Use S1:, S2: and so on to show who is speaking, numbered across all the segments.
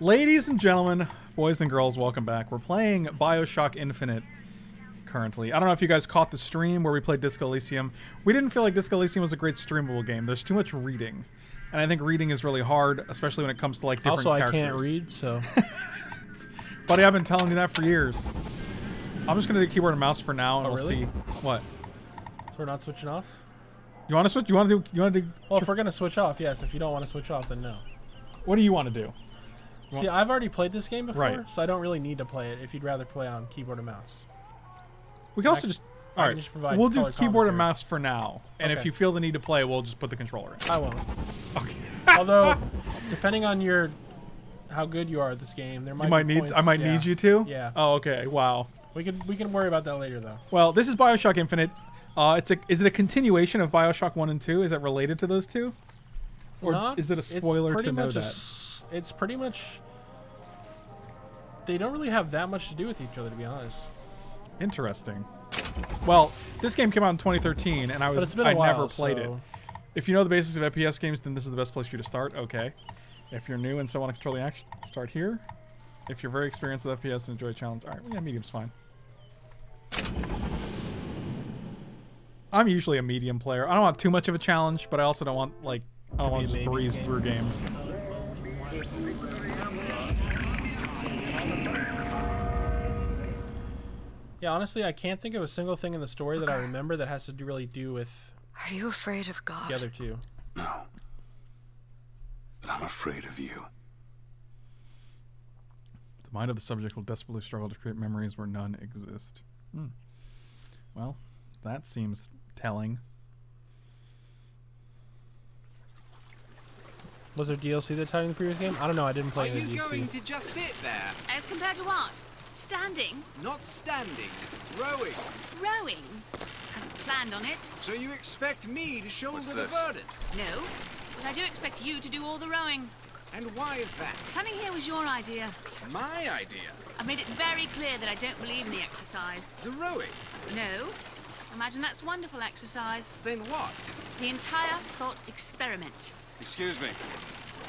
S1: Ladies and gentlemen, boys and girls, welcome back. We're playing Bioshock Infinite currently. I don't know if you guys caught the stream where we played Disco Elysium. We didn't feel like Disco Elysium was a great streamable game. There's too much reading. And I think reading is really hard, especially when it comes to like different
S2: Also, I can't read, so
S1: Buddy, I've been telling you that for years. I'm just gonna do keyboard and mouse for now, and
S2: Oh,
S1: we'll
S2: really?
S1: see. What?
S2: so we're not switching off.
S1: You want to switch? You want to do? You want to do?
S2: Well, if we're gonna switch off, yes. If you don't want to switch off, then no.
S1: What do you want to do?
S2: See, I've already played this game before,
S1: Right.
S2: so I don't really need to play it. If you'd rather play on keyboard and mouse.
S1: We can also
S2: I-
S1: just. All right,
S2: just provide
S1: we'll do keyboard and mouse for now, and if you feel the need to play, we'll just put the controller in.
S2: I won't.
S1: Okay.
S2: Although, depending on your how good you are at this game, there might
S1: you might need.
S2: points-
S1: I might
S2: yeah.
S1: need you to.
S2: Yeah.
S1: Oh, okay. Wow.
S2: We can we can worry about that later though.
S1: Well, this is Bioshock Infinite. Uh, it's a. Is it a continuation of Bioshock One and Two? Is it related to those two? Or
S2: Not-
S1: is it a spoiler to know
S2: much a
S1: that?
S2: It's pretty much. They don't really have that much to do with each other, to be honest.
S1: Interesting. Well, this game came out in 2013, and I was
S2: But it's been a
S1: I
S2: while.
S1: never played it. If you know the basics of FPS games, then this is the best place for you to start. Okay. If you're new and still want to control the action, start here. If you're very experienced with FPS and enjoy a challenge, all right, yeah, medium's fine. I'm usually a medium player. I don't want too much of a challenge, but I also don't want like I don't want to just breeze
S2: game.
S1: through games.
S2: Yeah, honestly, I can't think of a single thing in the story that I remember that has to do, really do with
S3: Are you afraid of God?
S2: the other two.
S4: No. But I'm afraid of you.
S1: The mind of the subject will desperately struggle to create memories where none exist. Hmm. Well, that seems telling.
S2: Was there DLC that tied in the previous game? I don't know. I didn't
S5: Are
S2: play any
S5: you going to just sit there,
S6: As compared to what? Standing?
S5: not standing, rowing?
S6: Rowing? Hadn't planned on it.
S5: So you expect me to shoulder
S4: What's
S5: the
S4: this?
S5: burden?
S6: No. But I do expect you to do all the rowing.
S5: And why is that?
S6: Coming here was your idea.
S5: My idea.
S6: I've made it very clear that I don't believe in the exercise.
S5: The rowing.
S6: No. Imagine that's wonderful exercise.
S5: Then what?
S6: The entire thought experiment.
S4: Excuse me.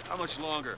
S4: How much longer?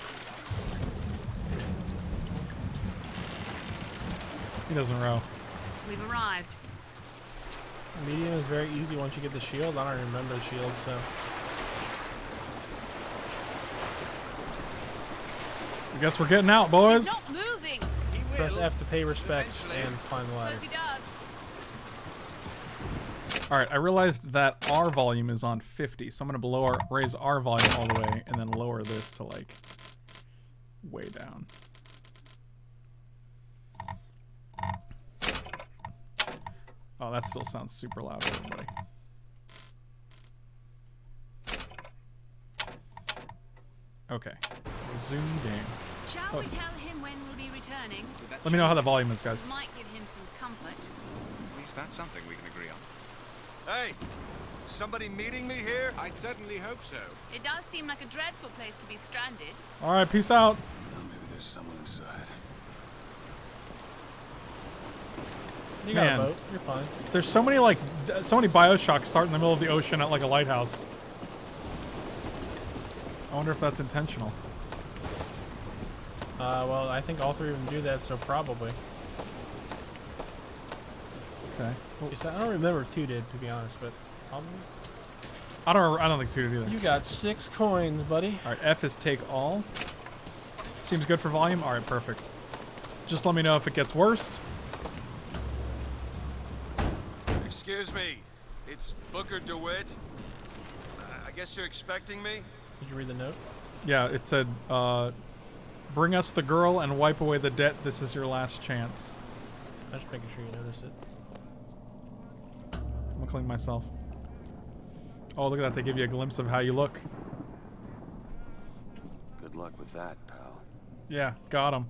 S1: He doesn't row.
S6: We've arrived.
S2: Medium is very easy once you get the shield. I don't remember the shield, so
S1: I guess we're getting out, boys.
S6: He's not moving.
S2: Press. F to pay respects
S5: Eventually.
S2: and climb the ladder.
S6: Suppose he does.
S1: All right, I realized that our volume is on 50, so I'm gonna blow our raise our volume all the way and then lower this to like way down. Oh, that still sounds super loud for everybody. Okay, resume game.
S6: Shall
S1: Oh.
S6: we tell him when we'll be returning?
S1: Let me know how the
S5: change?
S1: volume is, guys.
S6: Might give him some comfort.
S5: At least that's something we can agree on.
S4: Hey! Somebody meeting me here?
S5: I'd certainly hope so.
S6: It does seem like a dreadful place to be stranded.
S1: All right, peace out.
S4: Well, maybe there's someone inside.
S2: You got
S1: Man.
S2: a boat. You're fine.
S1: There's so many like so many Bioshocks start in the middle of the ocean at like a lighthouse. I wonder if that's intentional.
S2: Uh, well, I think all three of them do that, so probably.
S1: Okay.
S2: Yes, I don't remember if two did, to be honest, but probably.
S1: I don't. I don't think two did either.
S2: You got six coins, buddy.
S1: All right, F is take all. Seems good for volume. All right, perfect. Just let me know if it gets worse.
S4: Excuse me. It's Booker DeWitt. I- I guess you're expecting me?
S2: Did you read the note?
S1: Yeah, it said, uh, "Bring us the girl and wipe away the debt. This is your last chance."
S2: I'm just making sure you noticed it.
S1: I'm gonna clean myself. Oh, look at that! They give you a glimpse of how you look.
S4: Good luck with that, pal.
S1: Yeah, got him.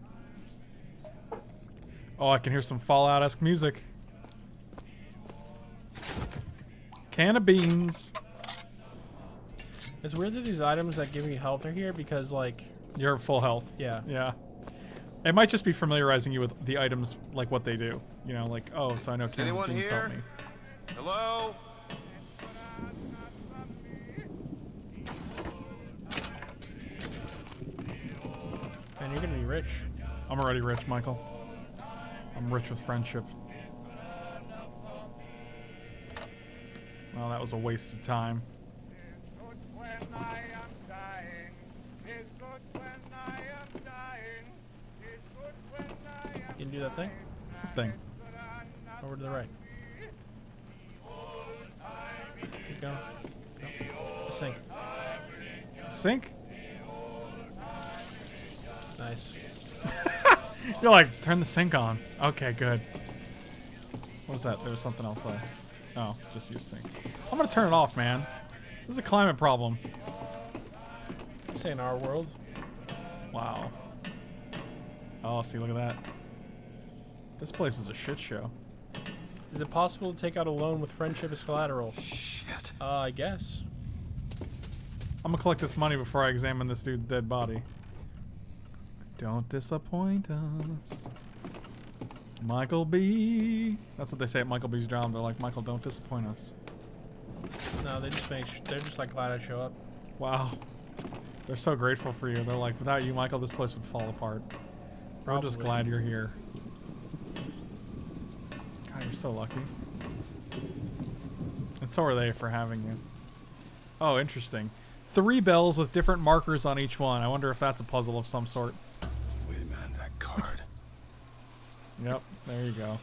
S1: Oh, I can hear some Fallout-esque music. Can of beans.
S2: It's weird that these items that give me health are here because, like,
S1: You're full health.
S2: yeah.
S1: Yeah. It might just be familiarizing you with the items, like what they do. You know, like, oh, so I know
S4: Is
S1: cans of
S4: anyone
S1: beans help me.
S4: Hello?
S2: And you're gonna be rich.
S1: I'm already rich, Michael. I'm rich with friendship. Well, that was a waste of time.
S2: You can you do that thing
S1: Thing.
S2: over to the right. Keep going. Go. Sink.
S1: Sink?
S2: Nice.
S1: You're like, turn the sink on. Okay, good. What was that? There was something else there. Oh, just use sink. I'm gonna turn it off, man. There's a climate problem.
S2: Say in our world.
S1: Wow. Oh, see, look at that. This place is a shit show.
S2: Is it possible to take out a loan with friendship as collateral?
S4: Shit.
S2: Uh, I guess.
S1: I'm gonna collect this money before I examine this dude's dead body. Don't disappoint us. Michael B. That's what they say at Michael B's job. They're like, Michael, don't disappoint us.
S2: No, they just make. Sh- they're just like glad I show up.
S1: Wow. They're so grateful for you. They're like, without you, Michael, this place would fall apart. We're just glad you're here. God, you're so lucky. And so are they for having you. Oh, interesting. Three bells with different markers on each one. I wonder if that's a puzzle of some sort. Yep, there you go.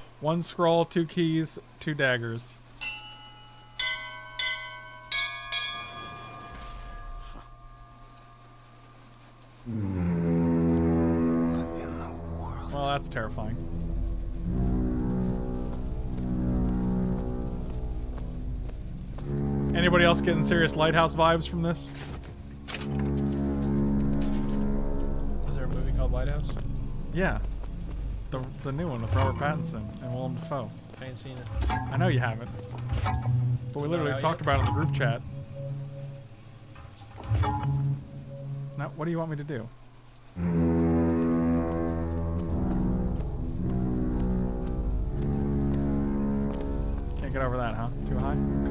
S1: one scroll, two keys, two daggers. Well, that's terrifying. Anybody else getting serious lighthouse vibes from this?
S2: Is there a movie called Lighthouse?
S1: Yeah. The, the new one with Robert Pattinson and Willem Dafoe.
S2: I ain't seen it.
S1: I know you haven't. But we literally
S2: out
S1: talked
S2: yet?
S1: about it in the group chat. Now, what do you want me to do? Can't get over that, huh? Too high?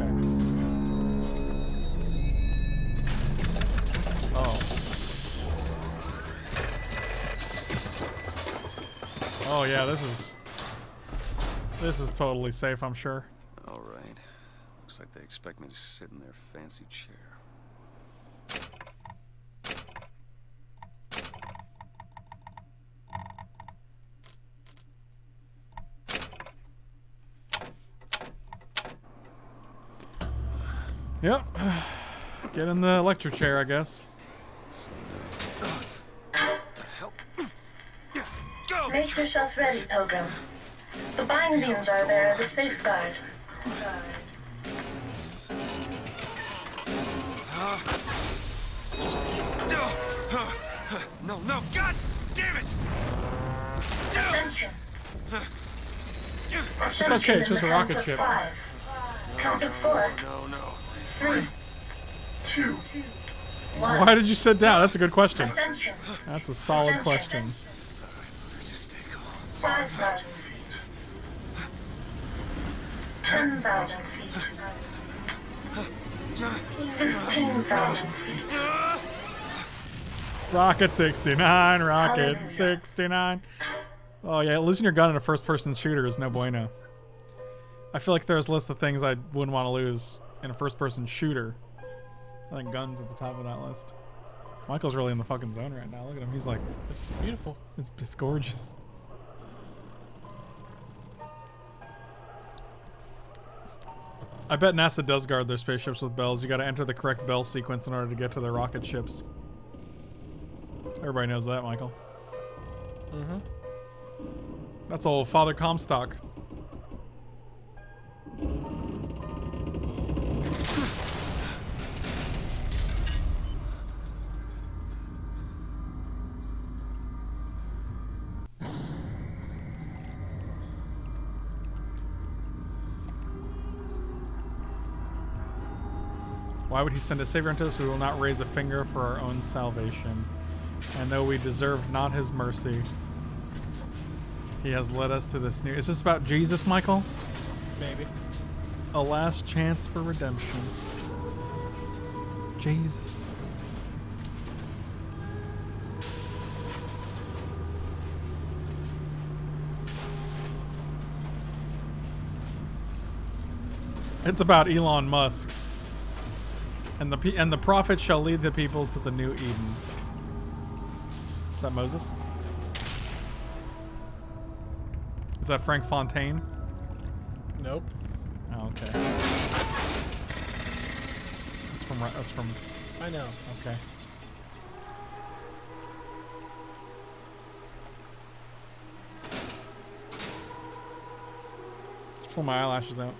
S1: Oh yeah, this is this is totally safe, I'm sure.
S4: All right. Looks like they expect me to sit in their fancy chair.
S1: Yep. Get in the electric chair, I guess.
S7: Make yourself ready, Pilgrim. The bindings are there as a safeguard.
S4: No, no, God damn it!
S7: Ascension.
S1: It's okay, it's just a rocket ship.
S7: Five. Count to four,
S4: No, no.
S7: three, two, one.
S1: Why did you sit down? That's a good question.
S7: Ascension.
S1: That's a solid question.
S4: Just stay calm.
S7: Five thousand feet. Ten thousand feet. Fifteen thousand feet.
S1: Rocket 69, Rocket 69. Oh yeah, losing your gun in a first-person shooter is no bueno. I feel like there's a list of things I wouldn't want to lose in a first-person shooter. I think guns at the top of that list. Michael's really in the fucking zone right now. Look at him. He's like,
S2: It's beautiful.
S1: it's, it's gorgeous. I bet NASA does guard their spaceships with bells. You got to enter the correct bell sequence in order to get to their rocket ships. Everybody knows that, Michael.
S2: Mm-hmm.
S1: That's old Father Comstock. Why would he send a savior unto us? We will not raise a finger for our own salvation. And though we deserve not his mercy, he has led us to this new. Is this about Jesus, Michael?
S2: Maybe.
S1: A last chance for redemption. Jesus. It's about Elon Musk. And the and the prophet shall lead the people to the new Eden. Is that Moses? Is that Frank Fontaine?
S2: Nope.
S1: Oh, okay. That's from that's from
S2: I know.
S1: okay. Just pull my eyelashes out.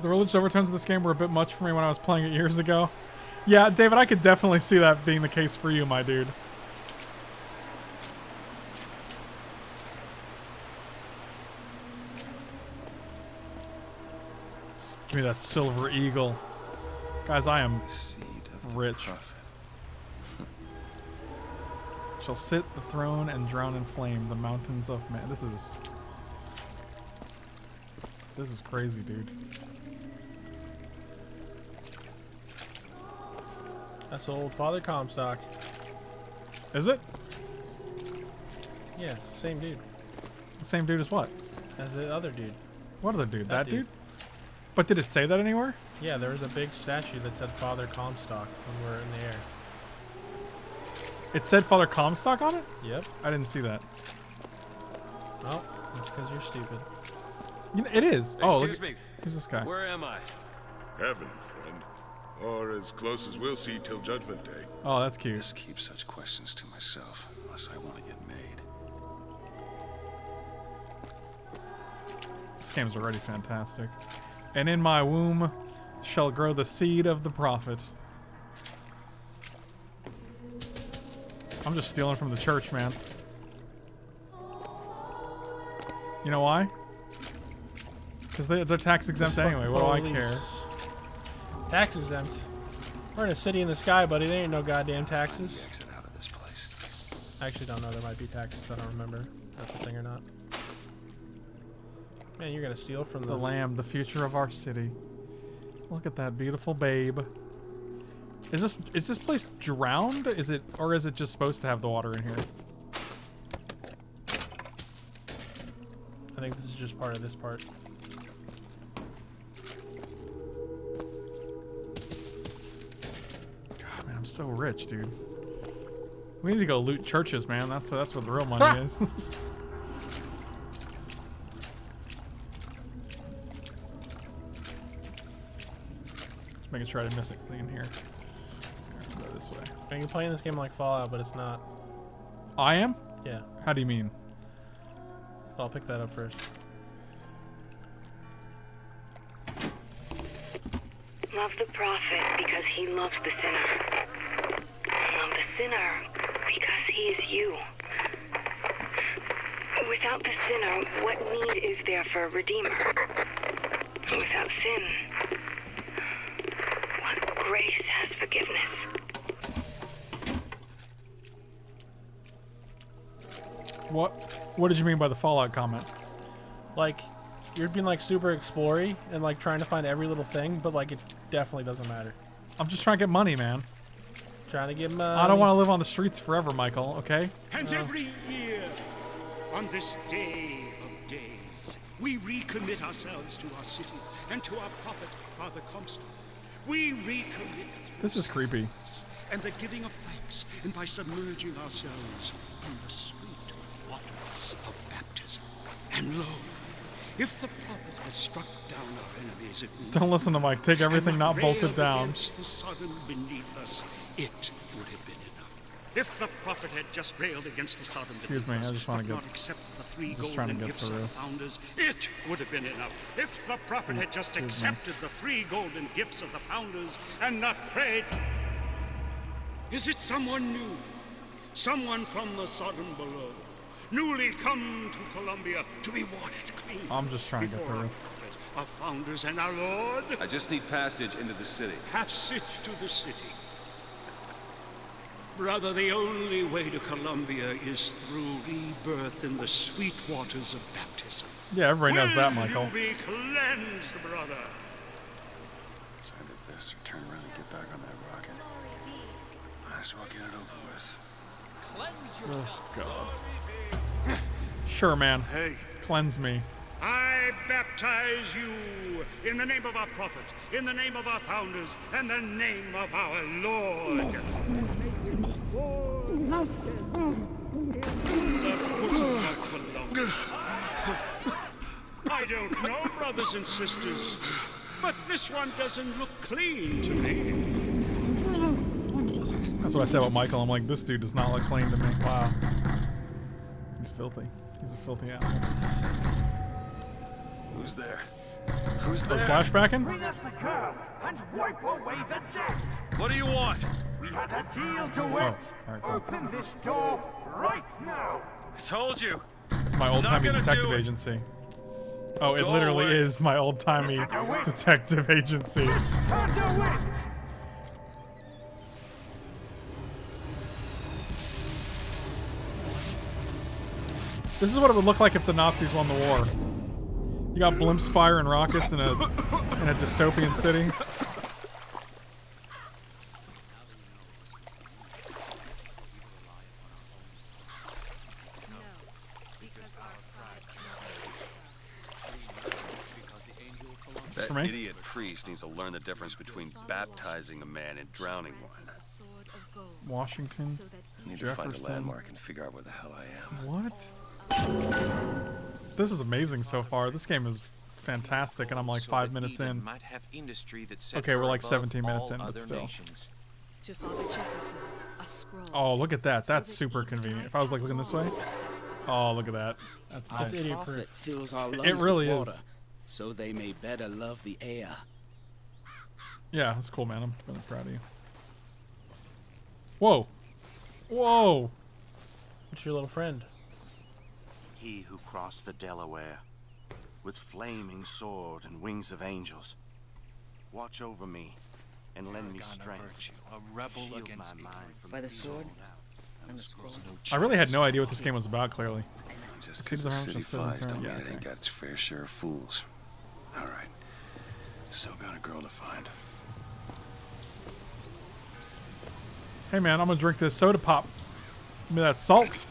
S1: The religious overtones of this game were a bit much for me when I was playing it years ago. Yeah, David, I could definitely see that being the case for you, my dude. Give me that silver eagle. Guys, I am
S4: The seed of
S1: Rich. shall sit the throne and drown in flame the mountains of man. This is This is crazy, dude.
S2: That's old Father Comstock.
S1: Is it?
S2: Yeah, it's the same dude
S1: The same dude as what?
S2: as the other dude.
S1: What other dude? That,
S2: That
S1: dude?
S2: dude.
S1: But did it say that anywhere?
S2: Yeah, there was a big statue that said Father Comstock when we were in the air.
S1: It said Father Comstock on it?
S2: Yep.
S1: I didn't see that.
S2: Oh, that's because you're stupid.
S1: You know, it is. oh, look at-
S4: me.
S1: Who's this guy?
S4: Where am I?
S8: Heaven, friend. Or as close as we'll see till Judgment Day.
S1: Oh, that's cute.
S4: Just keep such questions to myself, unless I want to get made.
S1: This game's already fantastic. And in my womb shall grow the seed of the prophet. I'm just stealing from the church, man. You know why? Because they, they're tax exempt anyway. What do I
S2: Police.
S1: care?
S2: Tax exempt. We're in a city in the sky, buddy. There ain't no goddamn taxes.
S4: Exit out of this place.
S2: I actually don't know. There might be taxes. I don't remember. if That's a thing or not. Man, you're gonna steal from the,
S1: The lamb, the future of our city. Look at that beautiful babe. Is this is this place drowned? Is it or is it just supposed to have the water in here?
S2: I think this is just part of this part.
S1: So rich, dude. We need to go loot churches, man. That's that's where the real money is. Just making sure I didn't miss anything in here. Here, Go this way.
S2: Man, you're playing this game like Fallout, but it's not.
S1: I am?
S2: Yeah.
S1: How do you mean?
S2: I'll pick that up first.
S3: Love the prophet because he loves the sinner. Love the sinner because he is you. Without the sinner, what need is there for a redeemer? Without sin, what grace has forgiveness?
S1: What what did you mean by the Fallout comment?
S2: Like, you're being like super explory and like trying to find every little thing, but like it definitely doesn't matter.
S1: I'm just trying to get money, man.
S2: Trying to get money.
S1: I don't want to live on the streets forever, Michael, okay?
S9: And every year, on this day of days, we recommit ourselves to our city and to our prophet, Father Comstock. We recommit
S1: This is creepy.
S9: and the giving of thanks, and by submerging ourselves in the sweet waters of baptism. And lo, if the prophet has struck down our enemies at noon,
S1: Don't listen to Mike. Take everything not bolted down.
S9: The Sodom beneath us, it would have been enough. If the prophet had just railed against the Sodom
S1: Excuse
S9: beneath
S1: me, I
S9: us,
S1: just wanna
S9: but
S1: get-
S9: not accept the three
S1: just trying to
S9: golden
S1: get
S9: gifts
S1: through.
S9: of the founders, it would have been enough. If the prophet had just
S1: Excuse me.
S9: accepted the three golden gifts of the founders and not prayed. Is it someone new? Someone from the Sodom below? newly come to Columbia to be washed clean.
S1: I'm just trying to get
S9: before our
S1: through.
S9: prophet, our founders and our Lord.
S4: I just need passage into the city.
S9: Passage to the city. Brother, the only way to Columbia is through rebirth in the sweet waters of baptism.
S1: Yeah, everybody knows that, Michael.
S9: You be cleansed, brother.
S10: It's either this or turn around and get back on that rocket. Might as well get it over with.
S1: cleanse Oh, God. Sure, man.
S9: Hey.
S1: Cleanse me.
S9: I baptize you in the name of our prophet, in the name of our founders, and the name of our Lord. In the bosom of Columbia. I don't know, brothers and sisters, but this one doesn't look clean to me.
S1: That's what I said about Michael. I'm like, this dude does not look clean to me. Wow. He's filthy. He's a filthy animal.
S10: Who's there? Who's
S1: Oh,
S10: there?
S1: flashbacking?
S11: Bring us the curve and wipe away the debt.
S4: What do you want?
S11: We had a deal to
S1: Oh,
S11: win.
S1: alright, cool.
S11: Open this door right now.
S4: I told you.
S1: It's my old timey detective agency. Oh, it
S4: Go
S1: literally
S4: away.
S1: is my old timey detective agency. This is what it would look like if the Nazis won the war. You got blimps firing rockets in a in a dystopian city.
S4: That idiot priest needs to learn the difference between baptizing a man and drowning one.
S1: Washington.
S10: I need to find a landmark and figure out where the hell I am.
S1: What? This is amazing so far. This game is fantastic, and I'm like five minutes in.
S5: Might have industry that
S1: Okay, we're like 17 minutes in, but still.
S5: nations.
S12: To Father Jefferson, a scroll.
S1: Oh, look at that. That's super convenient. If I was like looking this way. Oh, look at that. That's
S13: Our
S1: nice.
S13: prophet fills our lungs
S1: It really
S13: with
S1: is.
S13: so they may better love the air.
S1: Yeah, that's cool, man. I'm really proud of you. Whoa. Whoa.
S2: It's your little friend?
S14: He who crossed the Delaware with flaming sword and wings of angels. Watch over me and lend me strength.
S5: a rebel
S14: Shield
S5: against
S14: my mind from
S12: By the sword and the scroll.
S1: I really had no idea what this game was about, clearly.
S10: Just because
S1: the
S10: the city
S1: of seven
S10: flies don't
S1: yeah,
S10: mean it ain't got its fair share of fools. All right. Still got a girl to find.
S1: Hey, man, I'm gonna drink this soda pop. Give me that salt.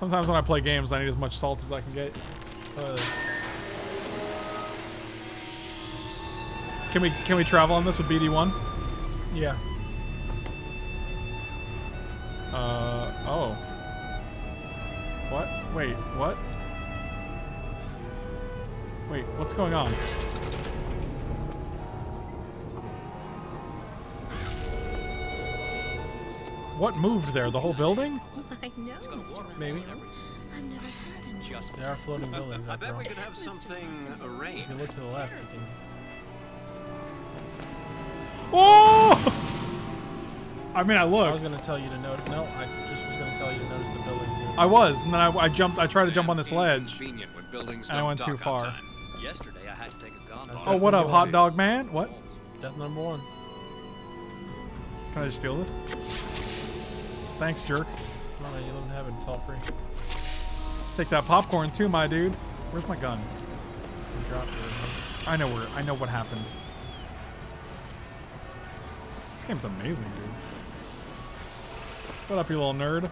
S1: Sometimes when I play games, I need as much salt as I can get. Uh, can we can we travel on this with BD one?
S2: Yeah.
S1: Uh oh. What? Wait, what? Wait, what's going on? What moved there? The whole building?
S12: I know, Mr. Russell.
S2: Maybe.
S12: I've never had a
S5: Just
S2: There are floating buildings.
S5: I bet we could have something arranged.
S2: If you
S5: arranged.
S2: look to the left, you can.
S1: Oh! I mean, I
S2: I was gonna tell you to note. No, I just was gonna tell you to notice the building.
S1: I was, and then I, I jumped. I tried to jump on this ledge,
S5: when buildings
S1: and I went too far.
S5: Yesterday I had to take a gondola.
S1: Oh, what up, hot dog man? What?
S2: Death number one.
S1: Can I just steal this? Thanks, jerk.
S2: No, you live in heaven. It's all free.
S1: Take that popcorn too, my dude. Where's my gun?
S2: You dropped it.
S1: I know where. I know what happened. This game's amazing, dude. What up, you little nerd?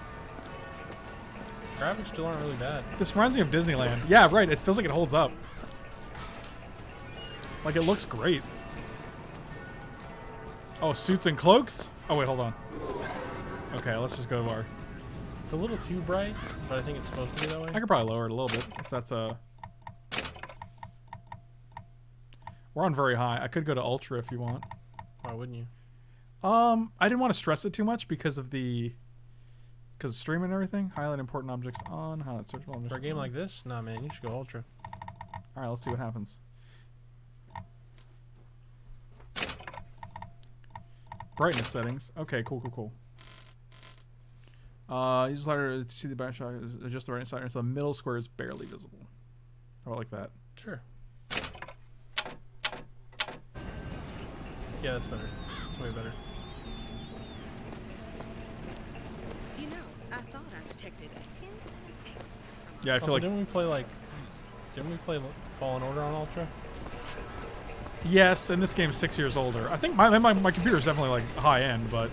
S2: Graphics still aren't really bad.
S1: This reminds me of Disneyland. Yeah, right. It feels like it holds up. Like it looks great. Oh, suits and cloaks? Oh wait, hold on. Okay, let's just go to our.
S2: It's a little too bright, but I think it's supposed to be that way.
S1: I could probably lower it a little bit if that's a. We're on very high. I could go to ultra if you want.
S2: Why wouldn't you?
S1: Um, I didn't want to stress it too much because of the, because of streaming and everything. Highlight important objects on. Highlight searchable objects.
S2: For a game
S1: on.
S2: like this, nah, man, you should go ultra.
S1: All right, let's see what happens. Brightness settings. Okay, cool, cool, cool. Uh, use the slider to see the Bioshock. Adjust the right slider so the middle square is barely visible. How about like that?
S2: Sure. Yeah, that's better. That's way better.
S4: You know, I thought I detected a hint of an accent
S1: Yeah, I feel
S2: Also,
S1: like
S2: didn't we play like didn't we play Fallen Order on Ultra?
S1: yes, and this game's six years older. I think my my, my computer's definitely like high end, but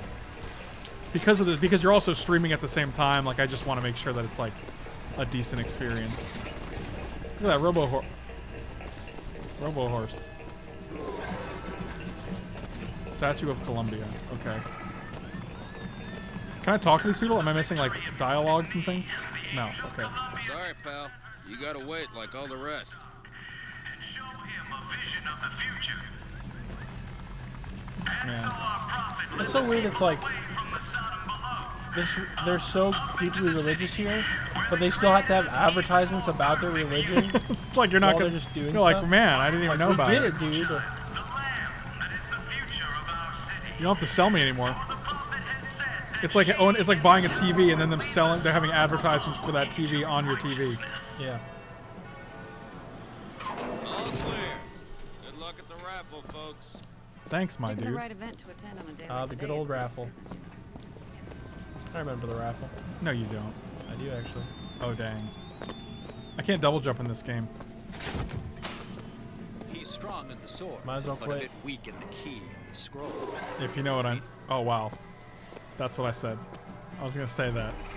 S1: because of the because you're also streaming at the same time, like I just want to make sure that it's like a decent experience. Look at that Robo Horse. Robo Horse. Statue of Columbia. Okay. Can I talk to these people? Am I missing like dialogues and things? No. Okay.
S15: Sorry, pal. You gotta wait like all the rest.
S1: Man.
S2: It's so weird. It's like they're so deeply religious here, but they still have to have advertisements about their religion.
S1: it's like you're not gonna
S2: they're just doing
S1: You're like, man, I didn't even
S2: Like,
S1: know
S2: we
S1: about
S2: did
S1: it.
S2: it, dude.
S1: You don't have to sell me anymore. It's like it's like buying a TV and then them selling. They're having advertisements for that TV on your TV.
S2: Yeah.
S15: All clear. Good luck at the raffle, folks.
S1: Thanks, my
S16: Picking
S1: dude.
S16: the right event to attend on a day
S2: Ah,
S16: like
S2: the
S16: today
S2: good
S16: is
S2: old
S16: serious
S2: raffle.
S16: Business, you know.
S2: I remember the raffle.
S1: No, you don't.
S2: I do actually.
S1: Oh dang. I can't double jump in this game.
S5: He's strong in the sword,
S2: Might as well
S5: but
S2: quit.
S5: a bit weak in the key and the scroll.
S1: If you know what I'm. Oh wow. That's what I said. I was gonna say that.
S5: That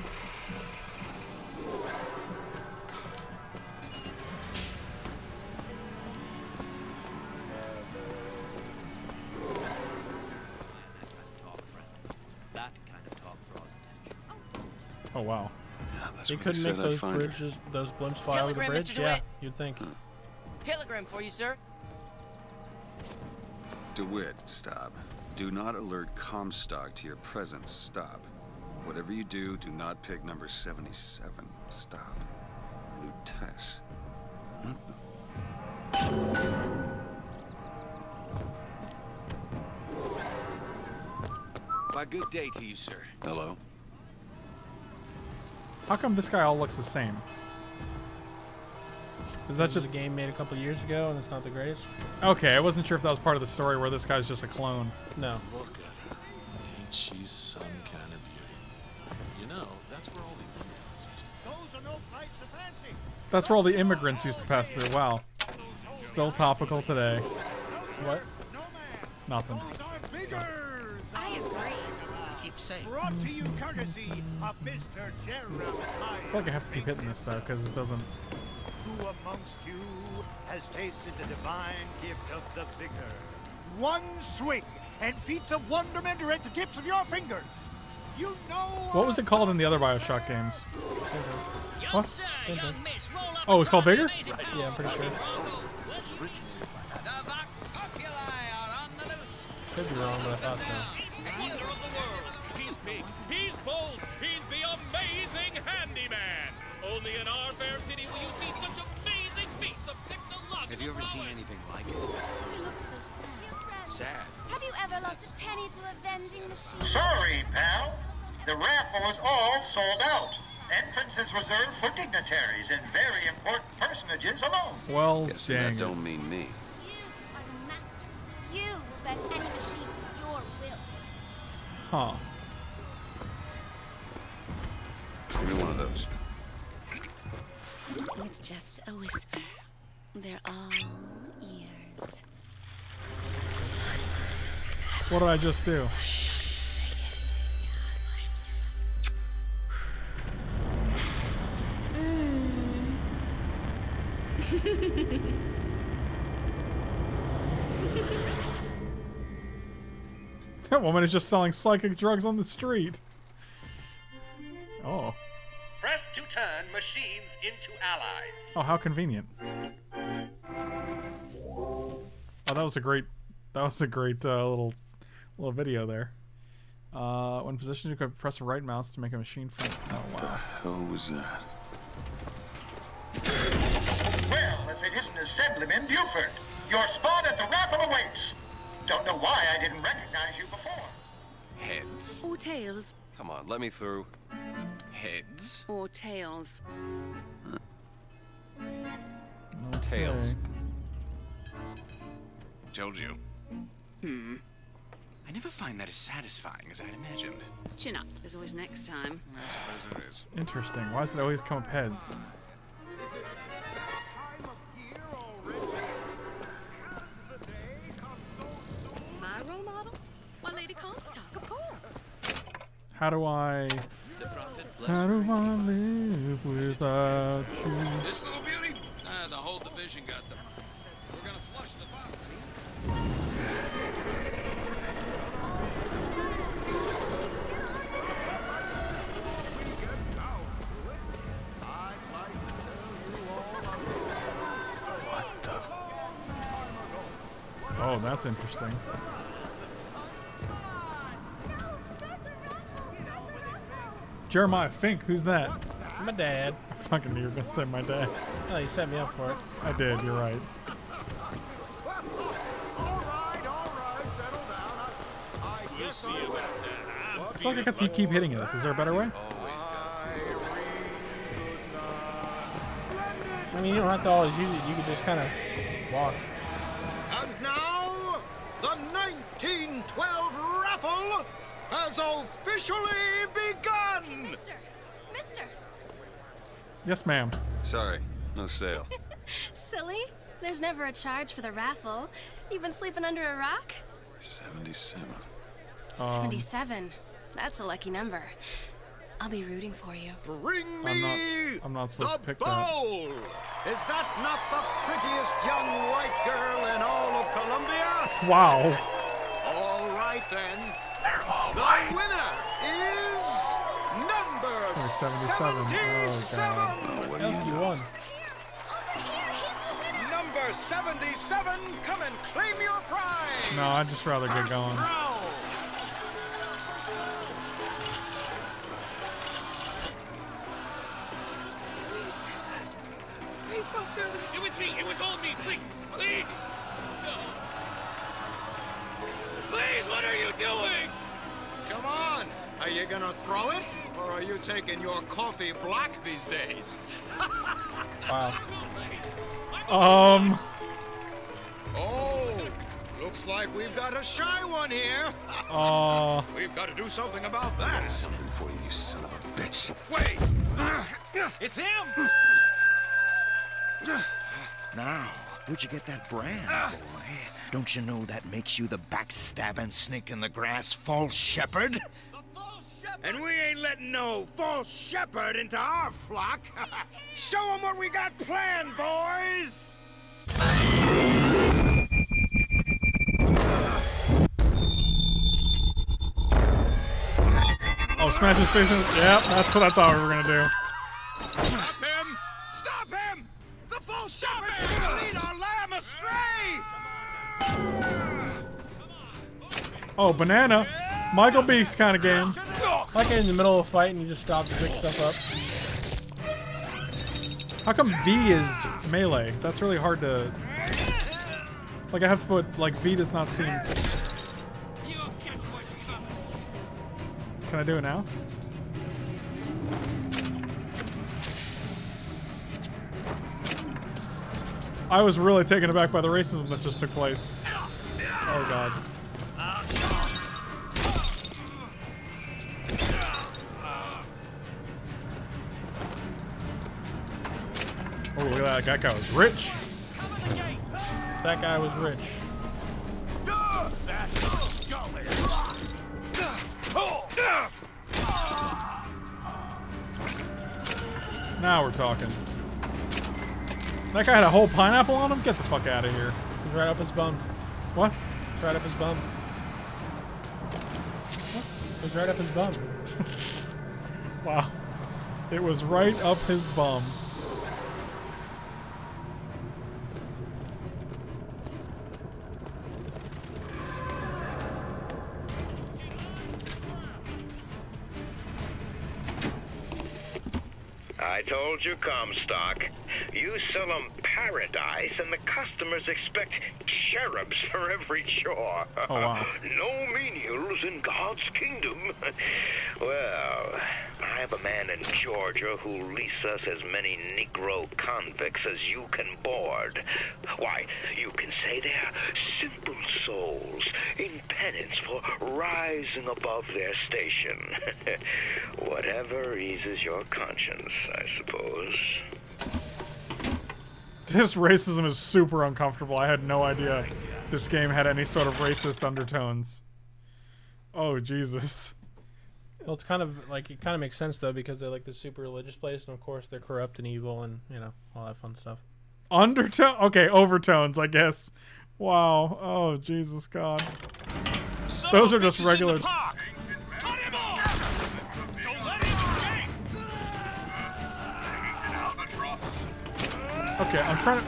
S1: Oh wow.
S2: They
S10: where they
S2: couldn't
S10: said
S2: make those
S10: find her.
S2: bridges, those blimps fly over the
S12: Telegram,
S2: bridge.
S12: Mr.
S2: Yeah, you'd think. Hmm.
S12: Telegram for you, sir.
S10: DeWitt, stop. Do not alert Comstock to your presence. Stop. Whatever you do, do not pick number 77. Stop. Lutece. What the?
S5: By good day to you, sir.
S10: Hello?
S1: How come this guy all looks the same? Is that just
S2: a game made a couple years ago and it's not the greatest?
S1: okay? I wasn't sure if that was part of the story where this guy's just a clone.
S2: No.
S14: Look at her. Ain't she some kind of beauty? You know, that's where all the
S9: Those are no flights of fancy.
S1: That's where all the immigrants used to pass through. Wow. Still topical today.
S2: What?
S1: Nothing.
S16: I agree.
S9: Keep safe. Brought to you courtesy of Mr. Jeremy
S1: I feel like I have to keep hitting this though, because it doesn't.
S9: Who amongst you has tasted the divine gift of the vigor? One swing, and feats of wonderment are at the tips of your fingers. You know.
S1: What was it called in the other Bioshock games? What?
S9: sir, young miss, roll up
S1: Oh, it's called Vigor?
S2: Yeah, I'm pretty sure. Could be wrong, but I thought so.
S17: Handyman. Only in our fair city will you see such amazing feats of technological
S5: Have you ever seen anything like it?
S4: You look so sad.
S5: Sad.
S4: Have you ever lost a penny to a vending machine?
S18: Sorry, pal. The raffle is all sold out. Entrance is reserved for dignitaries and very important personages alone.
S1: Well,
S10: Guessing
S1: dang.
S10: that
S1: it.
S10: don't mean me.
S4: Are the master. You will bend any machine to your will.
S1: Huh.
S10: Of those.
S16: With just a whisper, they're all ears.
S1: What did I just do? Mm. That woman is just selling psychic drugs on the street. Oh.
S19: Press to turn machines into allies.
S1: Oh, how convenient. Oh, that was a great, that was a great uh, little, little video there. Uh, when positioned, you could press the right mouse to make a machine front. Oh wow.
S10: Hell was that?
S18: Well, if it isn't Assemblyman Buford, your spot at the raffle awaits. Don't know why I didn't recognize you before.
S10: Heads.
S16: Or tails.
S10: Come on, let me through.
S20: Heads?
S6: Or tails.
S10: Tails.
S5: Told you.
S6: Hmm.
S5: I never find that as satisfying as I'd imagined.
S6: Chin up. There's always next time.
S5: I suppose there is.
S1: Interesting. Why does it always come up heads?
S16: My role model? Why, Lady Comstock, of course.
S1: How do I? How do I live without you?
S21: This little beauty? Ah, the whole division got them. We're gonna flush the box.
S10: What the?
S1: Oh, that's interesting. Jeremiah Fink, who's that?
S2: My dad.
S1: I fucking knew you were gonna say my dad.
S2: Oh, you set me up for it.
S1: I did. You're right.
S17: We'll see about that. I'm
S1: feel like I got to keep hitting this. Is there a better way?
S2: I mean, you don't have to always use it. You could just kind of walk.
S15: And now, the 1912 raffle has officially begun!
S16: Mister! Mister!
S1: Yes, ma'am.
S10: Sorry, no sale.
S16: Silly. There's never a charge for the raffle. You've been sleeping under a rock?
S10: 77.
S1: Um,
S16: 77. That's a lucky number. I'll be rooting for you.
S15: Bring
S1: I'm
S15: me
S1: not. I'm not supposed to pick that.
S15: bowl! Is that not the prettiest young white girl in all of Columbia?
S1: Wow.
S15: All right then. the winner
S1: 77.
S15: Number 77, come and claim your prize.
S1: No, I'd just rather get going.
S22: Please. Please.
S17: It was me. It was all me. Please. Please. No. Please, what are you doing?
S15: Come on. Are you gonna throw it? Or are you taking your coffee black these days?
S2: Wow.
S1: Um.
S15: Oh, looks like we've got a shy one here.
S1: Uh.
S15: We've got to do something about that.
S10: Something for you, you son of a bitch.
S15: Wait! It's him!
S23: Now, where'd you get that brand, boy? Don't you know that makes you the backstabbing snake in the grass false shepherd?
S15: And we ain't letting no false shepherd into our flock. Show them what we got planned, boys!
S1: Oh, smash his face. in- Yep, that's what I thought we were gonna do.
S15: Stop him! Stop him! The false shepherd's gonna lead our lamb astray!
S1: Oh, banana. Michael Beast kind of game.
S2: Like in the middle of a fight and you just stop to pick stuff up.
S1: How come V is melee? That's really hard to. Like I have to put like V does not seem. Can I do it now? I was really taken aback by the racism that just took place. Oh god. Oh look at that, that guy was rich.
S2: That guy was rich.
S1: Now we're talking. That guy had a whole pineapple on him? Get the fuck out of here.
S2: He's right up his bum.
S1: What?
S2: He's right up his bum. He's right up his bum.
S1: Wow. It was right up his bum.
S18: I told you, Comstock. You sell 'em paradise, and the customers expect cherubs for every chore.
S1: Oh, wow.
S18: no menials in God's kingdom. well, I have a man in Georgia who'll lease us as many Negro convicts as you can board. Why, you can say they're simple souls in penance for rising above their station. Whatever eases your conscience, I suppose.
S1: This racism is super uncomfortable. I had no idea this game had any sort of racist undertones. Oh, Jesus.
S2: Well, it's kind of like it kind of makes sense though because they're like this super religious place, and of course they're corrupt and evil, and you know all that fun stuff.
S1: Undertone? Okay, overtones, I guess. Wow. Oh, Jesus God. Those are just regular. Okay, I'm trying to.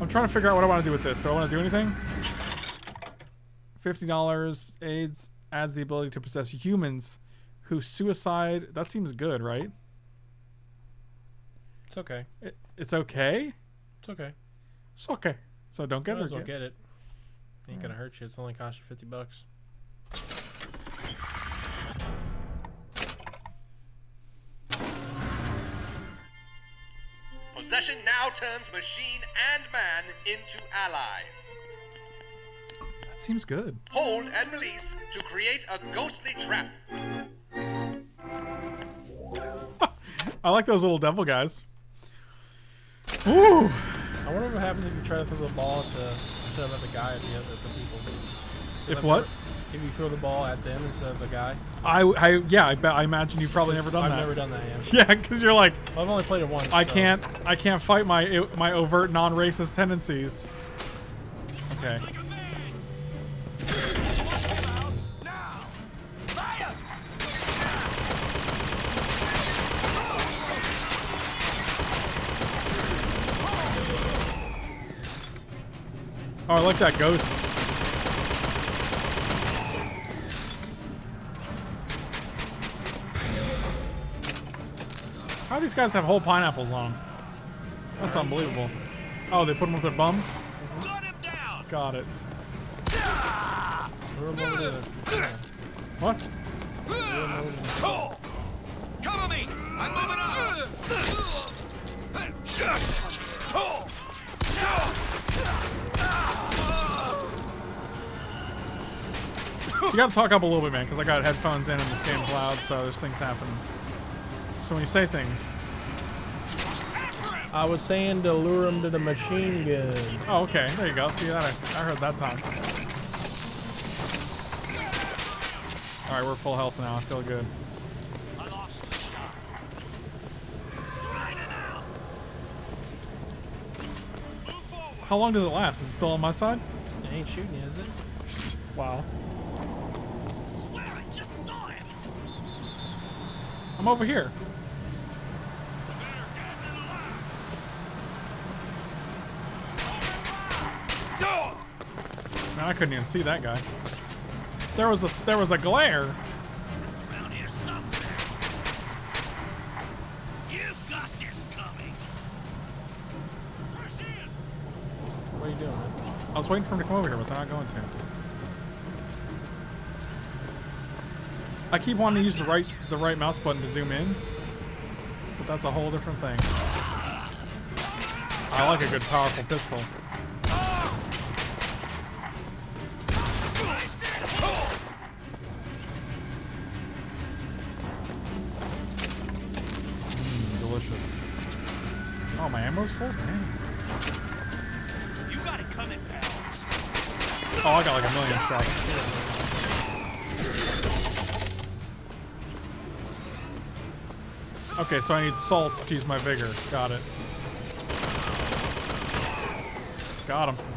S1: I'm trying to figure out what I want to do with this. Do I want to do anything? Fifty dollars aids adds the ability to possess humans who suicide. That seems good, right?
S2: It's okay.
S1: It, it's okay.
S2: It's okay.
S1: It's okay. So don't get
S2: Might
S1: it.
S2: as well
S1: again.
S2: get it. Ain't gonna hurt you. It's only cost you fifty bucks.
S18: Now turns machine and man into allies.
S1: That seems good.
S18: Hold and release to create a ghostly trap.
S1: I like those little devil guys. Ooh.
S2: I wonder what happens if you try to throw the ball at the instead at the guy at the other the people.
S1: If
S2: I've
S1: what?
S2: If you throw the ball at them instead of the guy.
S1: I, I yeah, I bet I imagine you've probably never done that.
S2: I've never done that.
S1: Yeah, because you're like,
S2: I've only played it once.
S1: I
S2: so-
S1: can't, I can't fight my my overt non-racist tendencies. Okay. Oh, I like that ghost. How do these guys have whole pineapples on them? That's unbelievable. Oh, they put them with their bum? Got it.
S2: Throw 'em over the-
S1: What?
S15: Cover me! I'm moving up!
S1: You gotta talk up a little bit, man, because I got headphones in and this game's loud, so there's things happening. So when you say things,
S2: I was saying to lure him to the machine gun.
S1: oh, okay, there you go. See that? I, I heard that time. All right, we're full health now. I feel good. I lost the shot. How long does it last? Is it still on my side?
S2: It ain't shooting is it?
S1: Wow. I'm over here. Man, I couldn't even see that guy. There was a there was a glare.
S2: What are you doing.
S1: I was waiting for him to come over here, but they're not going to. I keep wanting to use the right the right mouse button to zoom in, but that's a whole different thing. I like a good powerful pistol. Ammo's full? Damn.
S15: You got it coming, pal.
S1: Oh, I got like a million shots. Okay, so I need salt to use my vigor. Got it. Got him.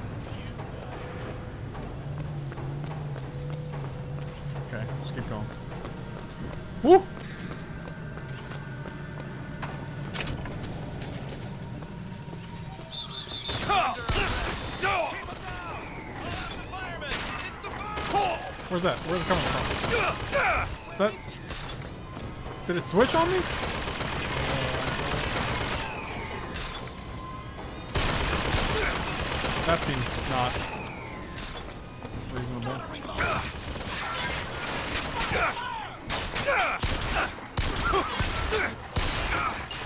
S1: Switch on me? That seems not reasonable.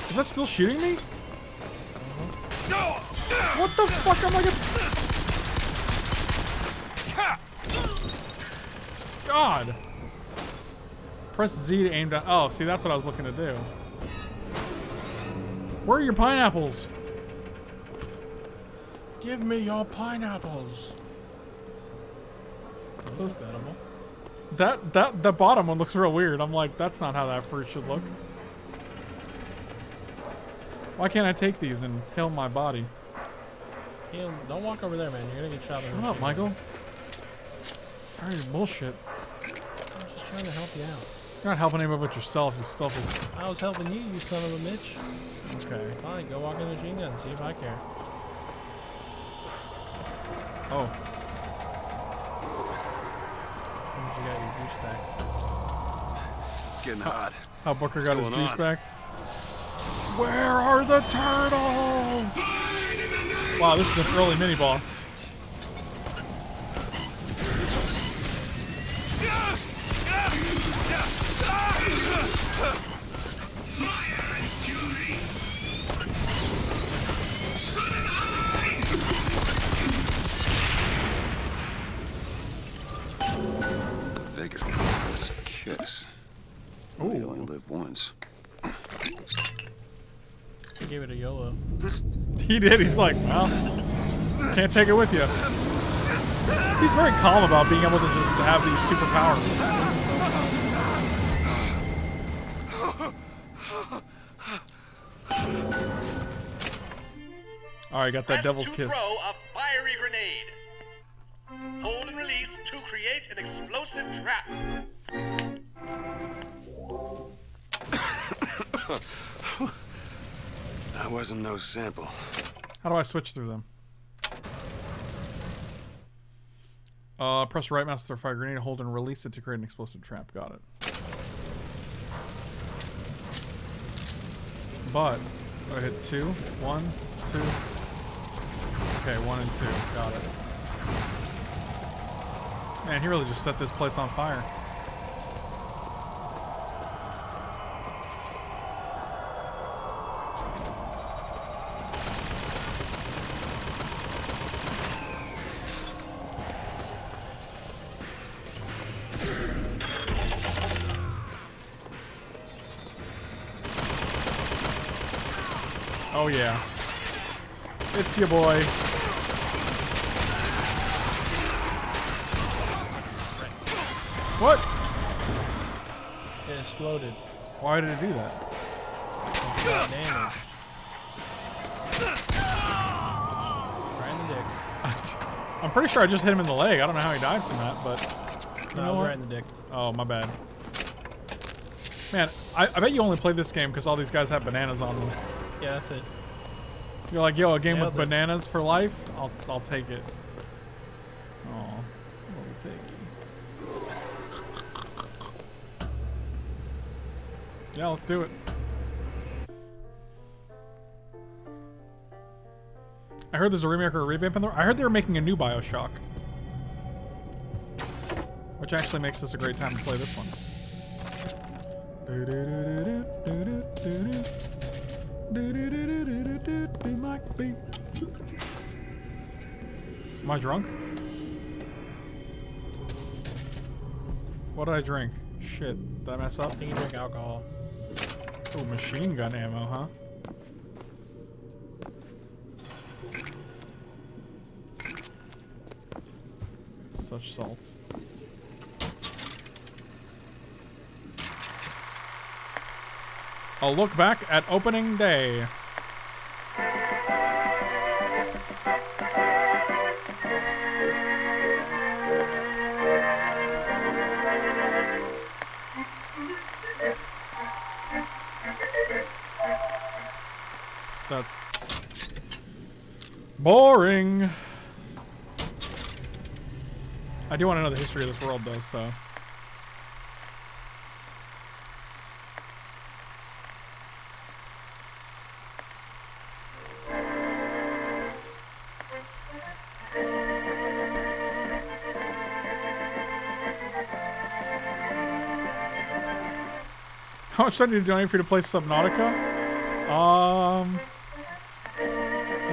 S1: Is that still shooting me? What the fuck am I gonna... God. Press Z to aim down. Oh, see, that's what I was looking to do. Where are your pineapples?
S2: Give me your pineapples.
S1: Those That that the bottom one looks real weird. I'm like, that's not how that fruit should look. Why can't I take these and heal my body?
S2: Heal, don't walk over there, man. You're gonna get shot.
S1: Shut up. Michael. Tired of your bullshit.
S2: I'm just trying to help you out.
S1: You're not helping anyone but yourself, you selfish.
S2: I was helping you, you son of a bitch.
S1: Okay.
S2: Fine, go walk in the machine gun and see if I care.
S1: Oh.
S2: You got your juice back.
S10: It's getting hot.
S1: How Booker
S10: What's
S1: got his juice
S10: on?
S1: back? Where are the turtles? Wow, this is an early mini boss.
S2: He
S1: did. He's like, well, can't take it with you. He's very calm about being able to just have these superpowers. All right, got that devil's
S19: to
S1: kiss.
S19: throw a fiery grenade. Hold and release to create an explosive trap.
S10: That wasn't no sample.
S1: How do I switch through them? Uh, press right mouse to throw fire grenade, hold and release it to create an explosive trap. Got it. But, I hit two, one, two. Okay, one and two. Got it. Man, he really just set this place on fire. Yeah. It's your boy. What?
S2: It exploded.
S1: Why did it do that?
S2: It. Right in the dick.
S1: I'm pretty sure I just hit him in the leg. I don't know how he died from that, but you
S2: No, right in the dick.
S1: Oh, my bad. Man, I, I bet you only played this game because all these guys have bananas on them.
S2: Yeah, that's it.
S1: You're like, yo, a game
S2: Nailed
S1: with
S2: it.
S1: bananas for life? I'll I'll take it. Aw, little piggy. Yeah, let's do it. I heard there's a remake or a revamp in there. I heard they were making a new Bioshock. Which actually makes this a great time to play this one. Might be. Am I drunk? What did I drink? Shit. Did I mess up?
S2: You drink alcohol.
S1: Oh, machine gun ammo, huh? Such salts. A look back at opening day. Boring. I do want to know the history of this world, though. So How much time do I need donate for you to play Subnautica? Um,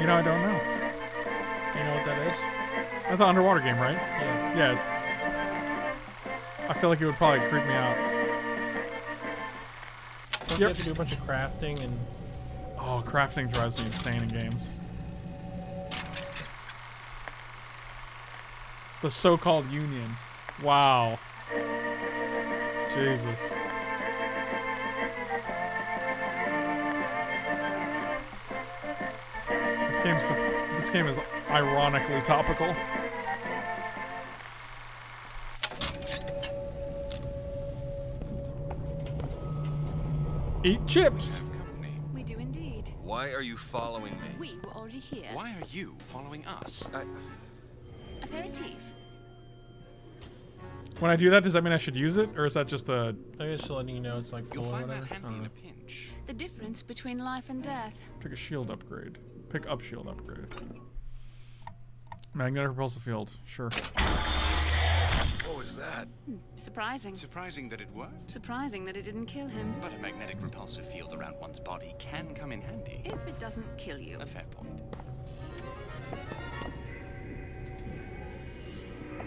S1: you know, I don't know. That's an underwater game, right?
S2: Yeah.
S1: Yeah, it's. I feel like it would probably creep me out.
S2: Don't you have to do a bunch of crafting and
S1: Oh, crafting drives me insane in games. The so-called union. Wow. Jesus. This game's this game is ironically topical. Eat chips.
S24: We do indeed.
S10: Why are you following me?
S24: We were already here.
S25: Why are you following us?
S24: Aperitif.
S1: When I do that, does that mean I should use it, or is that just a?
S2: I guess letting you know it's like
S25: You'll
S2: full or
S25: find that handy
S2: I don't
S25: in a pinch.
S24: The difference between life and death.
S1: Pick a shield upgrade. Pick up shield upgrade. Magnetic repulsive field. Sure.
S10: What was that?
S24: Surprising.
S25: Surprising that it worked.
S24: Surprising that it didn't kill him.
S25: But a magnetic repulsive field around one's body can come in handy.
S24: If it doesn't kill you.
S25: A fair point.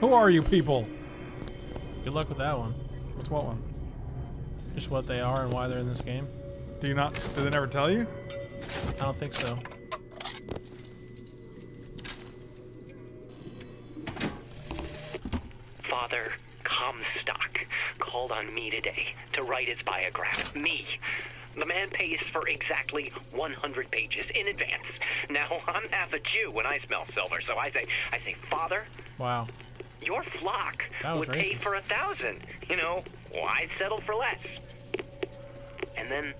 S1: Who are you people?
S2: Good luck with that one.
S1: What's what one?
S2: Just what they are and why they're in this game.
S1: Do you not? Do they never tell you?
S2: I don't think so.
S26: Father Comstock called on me today to write his biograph. Me. The man pays for exactly 100 pages in advance. Now, I'm half a Jew when I smell silver, so I say, I say, Father,
S2: Wow.
S26: your flock would pay for a thousand. You know, why settle for less? And then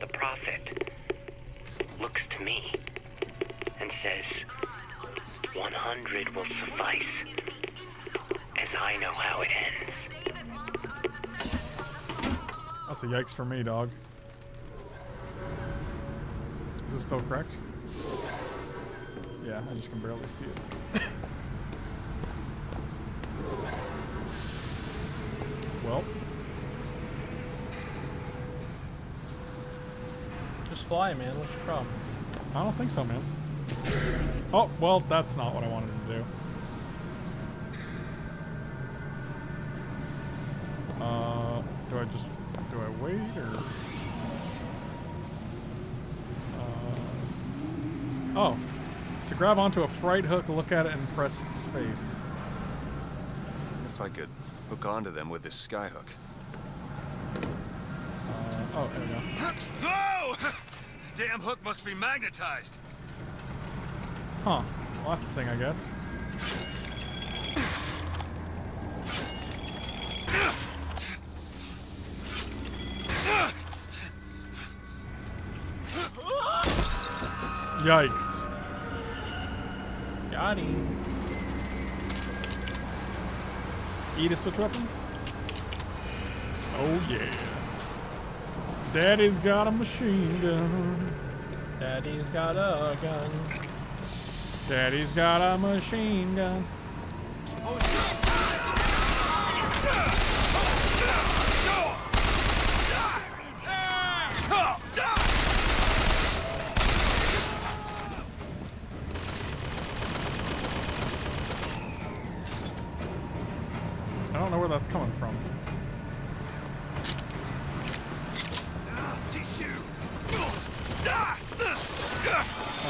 S26: the prophet looks to me and says, 100 will suffice, as I know how it ends.
S1: That's a yikes for me, dog. Is this still correct? Yeah, I just can barely see it. well,
S2: Just fly, man. What's your problem?
S1: I don't think so, man. Oh, well, that's not what I wanted to do. Uh, do I just, do I wait, or? Uh, oh, to grab onto a freight hook, look at it, and press space.
S10: If I could hook onto them with this skyhook.
S1: Uh, oh, there we go.
S10: Oh! Damn hook must be magnetized.
S1: Huh. Well, that's the thing, I guess. Yikes.
S2: Got him.
S1: E to switch weapons? Oh, yeah. Daddy's got a machine gun.
S2: Daddy's got a gun.
S1: Daddy's got a machine gun. Oh, I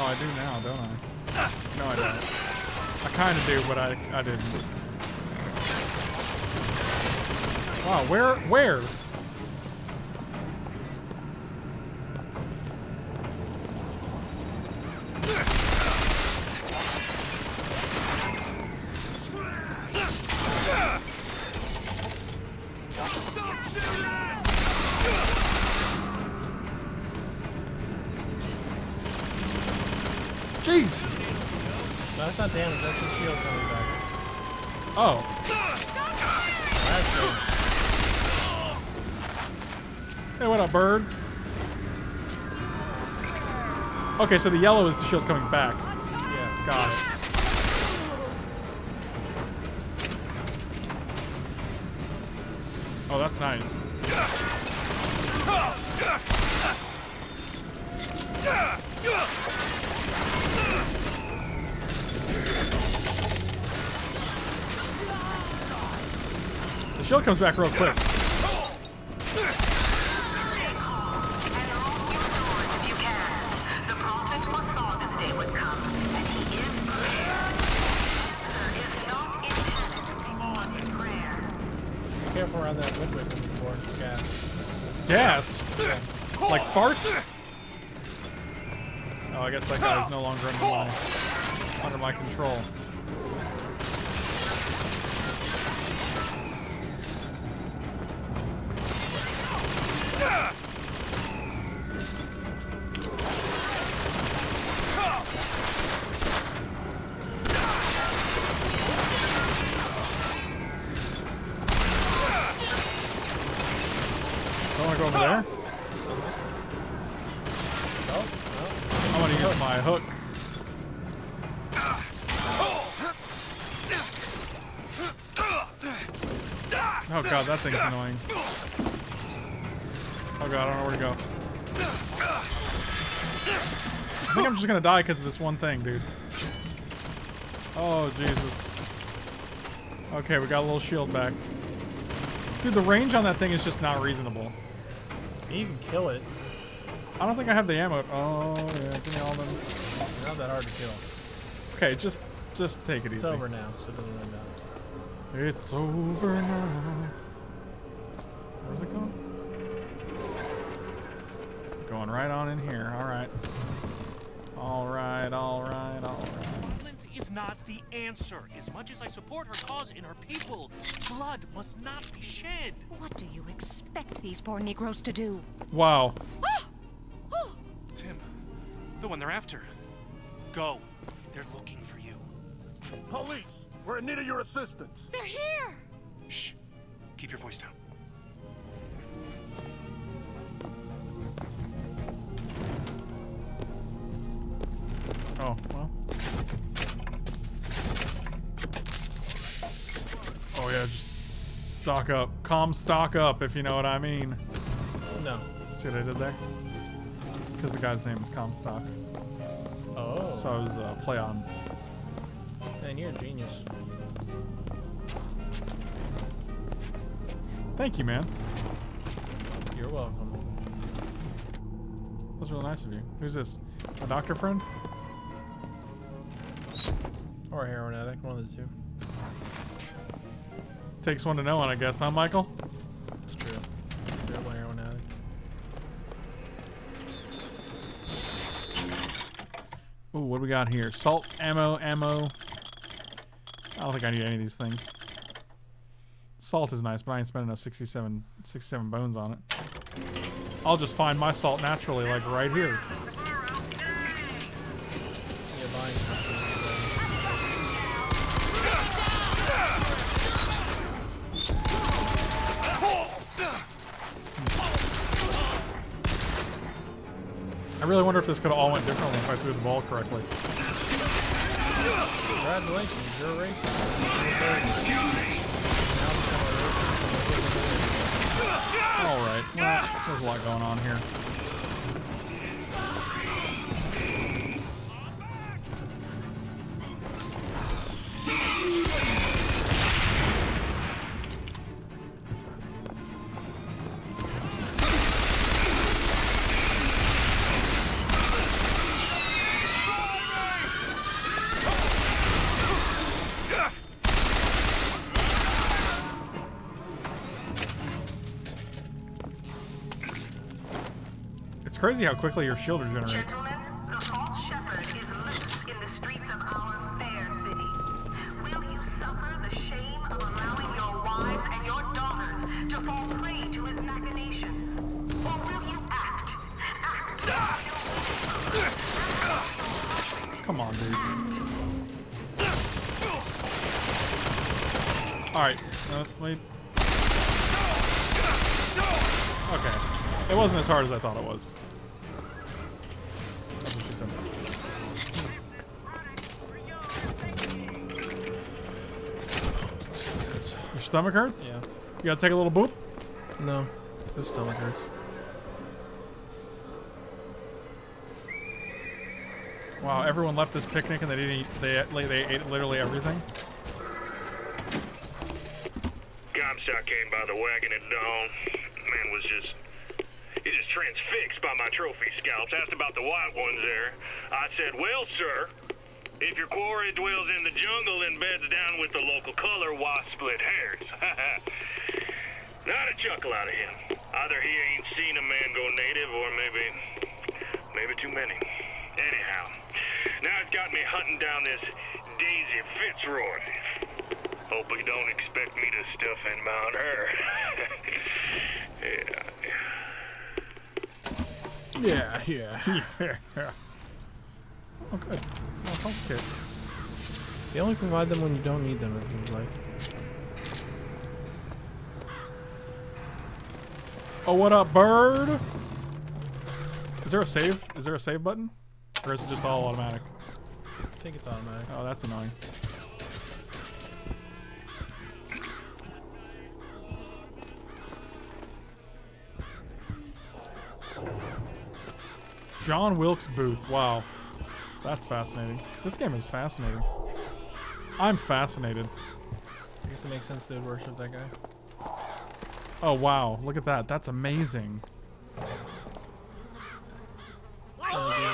S1: I do now, don't I? No, I don't. I kind of do, but I, I didn't. Wow, where, where? Okay, so the yellow is the shield coming back. Yeah, got it. Oh, that's nice. The shield comes back real quick. Because of this one thing, dude. Oh, Jesus. Okay, we got a little shield back. Dude, the range on that thing is just not reasonable.
S2: You can kill it.
S1: I don't think I have the ammo. Oh, yeah, give me all them.
S2: It's not that hard to kill.
S1: Okay, just just take it
S2: It's
S1: easy.
S2: It's over now, so it doesn't run down.
S1: It's over now.
S27: Answer. As much as I support her cause and her people, blood must not be shed.
S12: What do you expect these poor Negroes to do?
S1: Wow. Ah! Oh!
S27: Tim, the one they're after. Go. They're looking for you.
S15: Police, we're in need of your assistance.
S12: They're here!
S27: Shh. Keep your voice down.
S1: Oh, well. Oh yeah, just stock up. Calm stock up, if you know what I mean.
S2: No.
S1: See what I did there? Because the guy's name is Comstock.
S2: Oh.
S1: So I was uh, play on.
S2: Man, you're a genius.
S1: Thank you, man.
S2: You're welcome.
S1: That was really nice of you. Who's this? A doctor friend?
S2: Or a heroin addict, one of the two.
S1: Takes one to know one, I guess, huh, Michael?
S2: It's true. Terrible heroin addict.
S1: Ooh, what do we got here? Salt, ammo, ammo. I don't think I need any of these things. Salt is nice, but I ain't spending enough 67, 67 bones on it. I'll just find my salt naturally, like right here. Really wonder if this could have all went differently if I threw the ball correctly.
S2: Congratulations, you're a.
S1: Alright, well, there's a lot going on here. Crazy how quickly your shield regenerates.
S28: Gentlemen, the false shepherd is loose in the streets of our fair city. Will you suffer the shame of allowing your wives and your daughters to fall prey to his machinations? Or will you act? Act!
S1: Come on, dude. Alright, uh, wait. Okay. It wasn't as hard as I thought it was. Stomach hurts?
S2: Yeah.
S1: You gotta take a little boop?
S2: No. This stomach hurts.
S1: Wow, everyone left this picnic and they didn't eat, they, they ate literally everything?
S29: Comstock came by the wagon at dawn. Man was just. He just transfixed by my trophy scalps. Asked about the white ones there. I said, Well, sir, if your quarry dwells in the jungle and beds down with the local color, why split hairs? Not a chuckle out of him. Either he ain't seen a man go native, or maybe. maybe too many. Anyhow, now it's got me hunting down this Daisy Fitzroy. Hope he don't expect me to stuff and mount her. yeah.
S2: Yeah, yeah.
S1: yeah. Oh, good. Oh, complicated.
S2: They only provide them when you don't need them, it seems like.
S1: Oh, what up, bird? Is there a save? Is there a save button? Or is it just all automatic?
S2: I think it's automatic.
S1: Oh, that's annoying. John Wilkes Booth. Wow. That's fascinating. This game is fascinating. I'm fascinated.
S2: I guess it makes sense they would worship that guy.
S1: Oh, wow. Look at that. That's amazing.
S2: I'll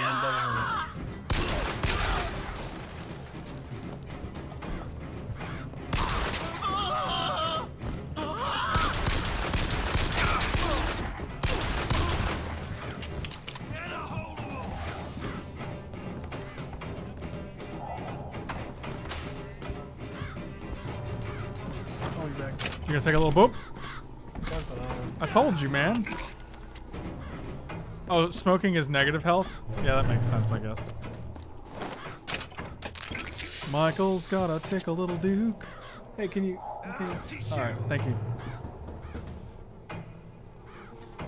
S1: take a little boop? I told you, man. Oh, smoking is negative health? Yeah, that makes sense, I guess. Michael's gotta take a little duke. Hey, can you... Can you Alright, thank you.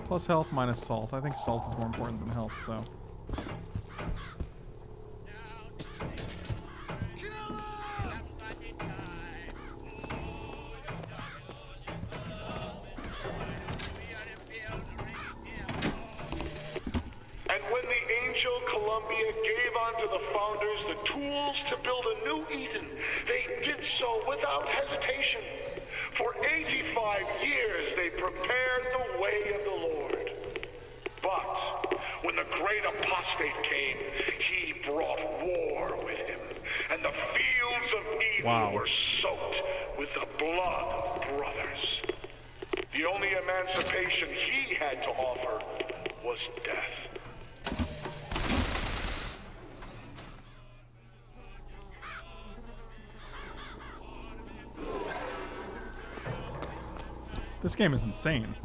S1: Plus health minus salt. I think salt is more important than health, so... insane.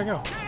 S1: Where'd that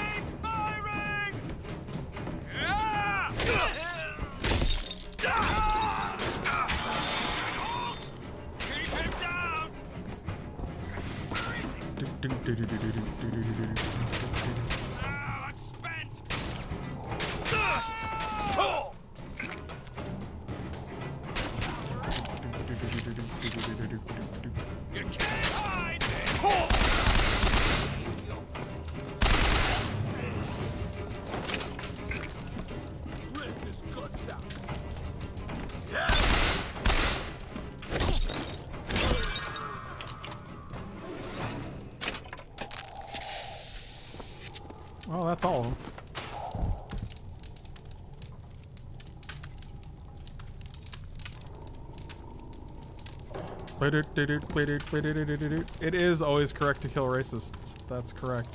S1: It is always correct to kill racists. That's correct.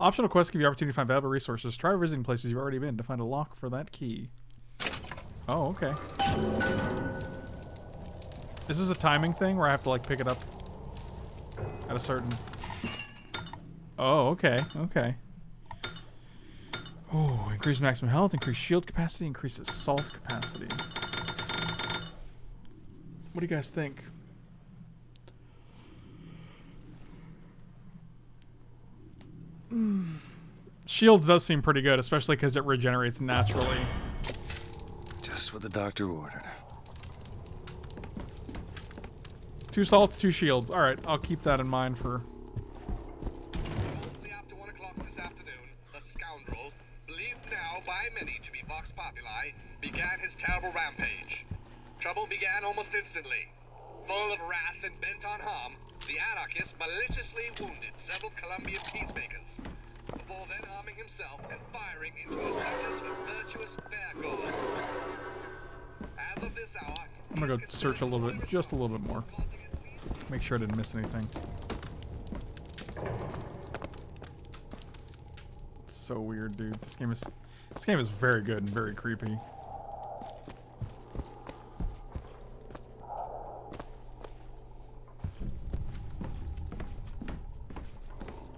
S1: Optional quests give you opportunity to find valuable resources. Try visiting places you've already been to find a lock for that key. Oh, okay. This is a timing thing where I have to like pick it up at a certain... Oh, okay, okay. Oh, increase maximum health, increase shield capacity, increase assault capacity. What do you guys think? Mm. Shields does seem pretty good, especially because it regenerates naturally.
S10: Just what the doctor ordered.
S1: Two salts, two shields. Alright, I'll keep that in mind for...
S19: instantly. Full of wrath and bent on harm, the anarchist maliciously wounded several Columbian peacemakers, before then arming himself and firing into the centers of virtuous fairgoers. As of this hour,
S1: I'm gonna go search a little bit, just a little bit more. Make sure I didn't miss anything. It's so weird, dude. This game is this game is very good and very creepy.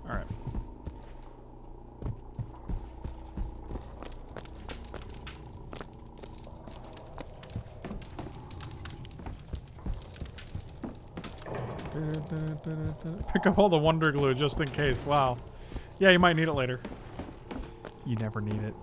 S1: Alright. Pick up all the Wonder Glue just in case. Wow. Yeah, you might need it later. You never need it.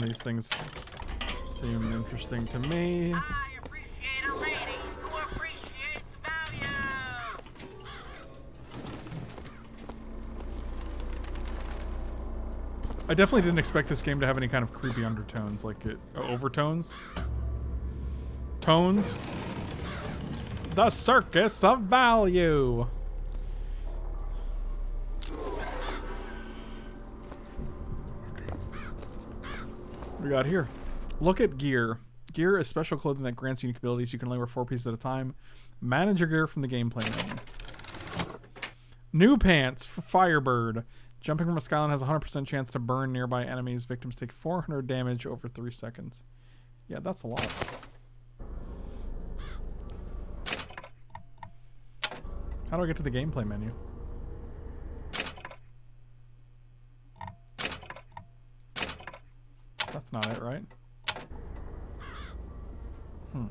S1: And these things seem interesting to me. Ah, I definitely didn't expect this game to have any kind of creepy undertones, like it, uh, overtones. Tones. The Circus of Value. We got here? Look at gear. Gear is special clothing that grants unique abilities. You can only wear four pieces at a time. Manage your gear from the gameplay menu. New pants for Firebird. Jumping from a skyline has a 100% chance to burn nearby enemies. Victims take 400 damage over 3 seconds. Yeah, that's a lot. How do I get to the gameplay menu? That's not it, right? Hmm.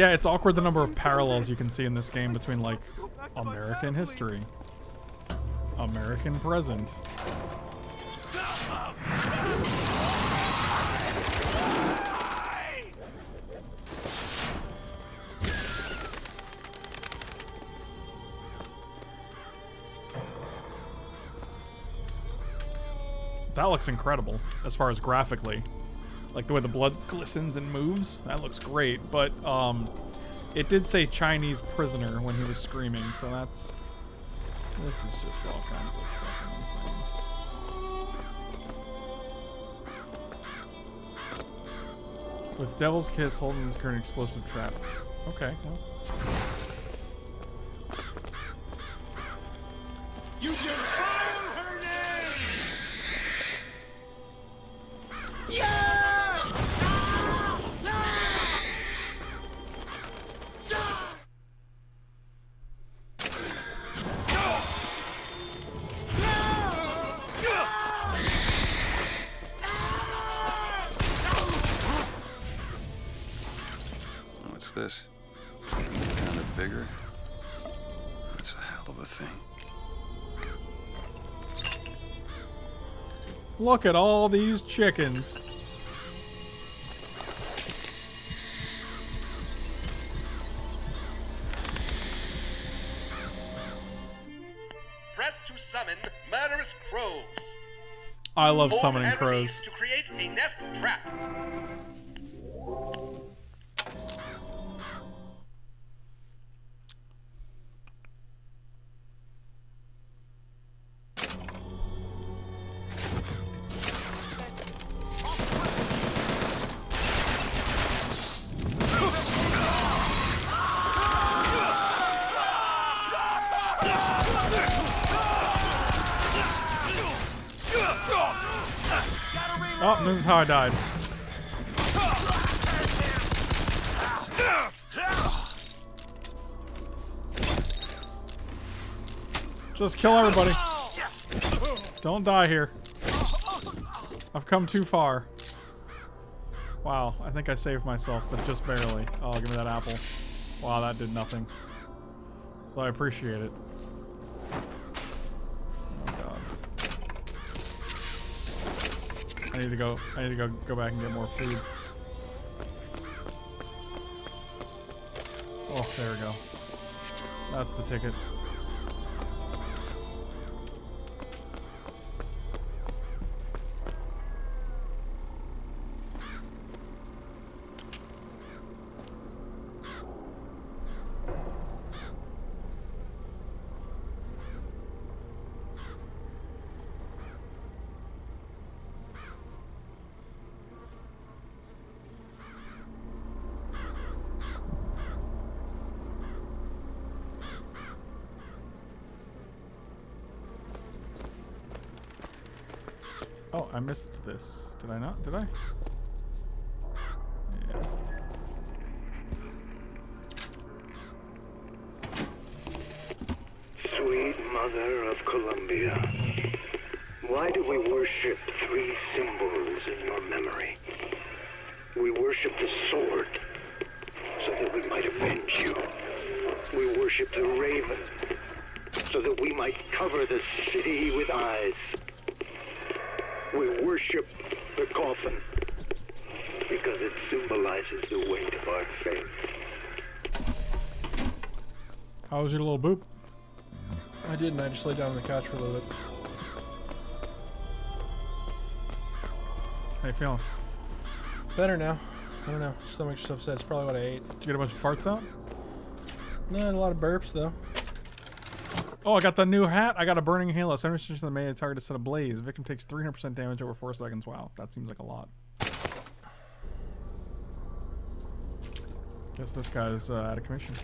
S1: Yeah, it's awkward the number of parallels you can see in this game between, like, American history, American present. That looks incredible as far as graphically. Like the way the blood glistens and moves. That looks great. But um, it did say Chinese prisoner when he was screaming, so that's... This is just all kinds of fucking insane. With Devil's Kiss holding his current explosive trap. Okay. Well. Look at all these chickens.
S19: Press to summon murderous crows.
S1: I love
S19: Form
S1: summoning crows.
S19: To create a nest trap.
S1: I died. Just kill everybody. Don't die here. I've come too far. Wow, I think I saved myself, but just barely. Oh, give me that apple. Wow, that did nothing. Well, I appreciate it. Need to go I need to go go back and get more food. Oh, there we go. That's the ticket. I missed this. Did I not? Did I? Yeah.
S18: Sweet Mother of Columbia, why do we worship three symbols in your memory? We worship the sword so that we might avenge you. We worship the raven so that we might cover the city with eyes. We worship the coffin because it symbolizes the weight of our faith.
S1: How was your little boop?
S2: I didn't. I just laid down on the couch for a little bit.
S1: How you feeling?
S2: Better now. I don't know. Stomach's just upset. It's probably what I ate.
S1: Did you get a bunch of farts out?
S2: No, a lot of burps though.
S1: Oh, I got the new hat. I got a burning halo. 70% of the melee target is set ablaze. The victim takes 300% damage over 4 seconds. Wow, that seems like a lot. Guess this guy's uh, out of commission.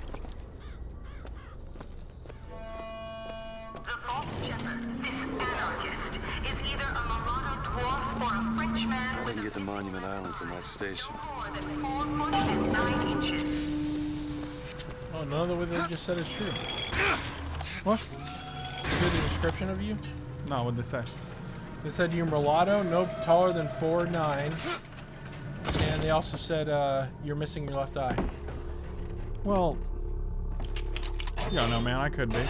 S28: The false shepherd, this anarchist, is either a mulatto dwarf or a Frenchman
S10: I didn't get to Monument Island from that station.
S28: more than four foot and nine inches.
S2: Oh, none of the way they just said is true.
S1: What?
S2: Good description of you?
S1: No, what'd they say?
S2: They said you're mulatto, no taller than four nine, and they also said uh, you're missing your left eye.
S1: Well, you don't know, man. I could be.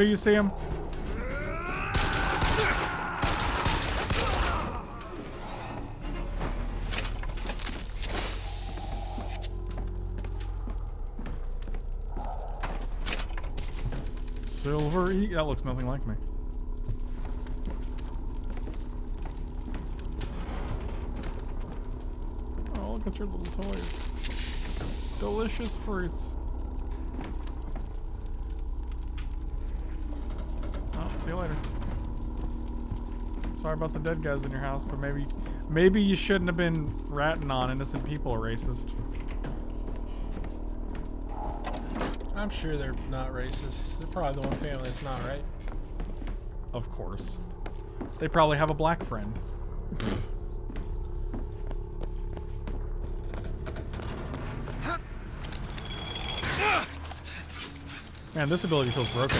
S1: Here, you see him? Silver e That looks nothing like me. Oh, look at your little toys. Delicious fruits. Sorry about the dead guys in your house, but maybe, maybe you shouldn't have been ratting on innocent people, racist.
S2: I'm sure they're not racist. They're probably the one family that's not, right?
S1: Of course. They probably have a black friend. Man, this ability feels broken.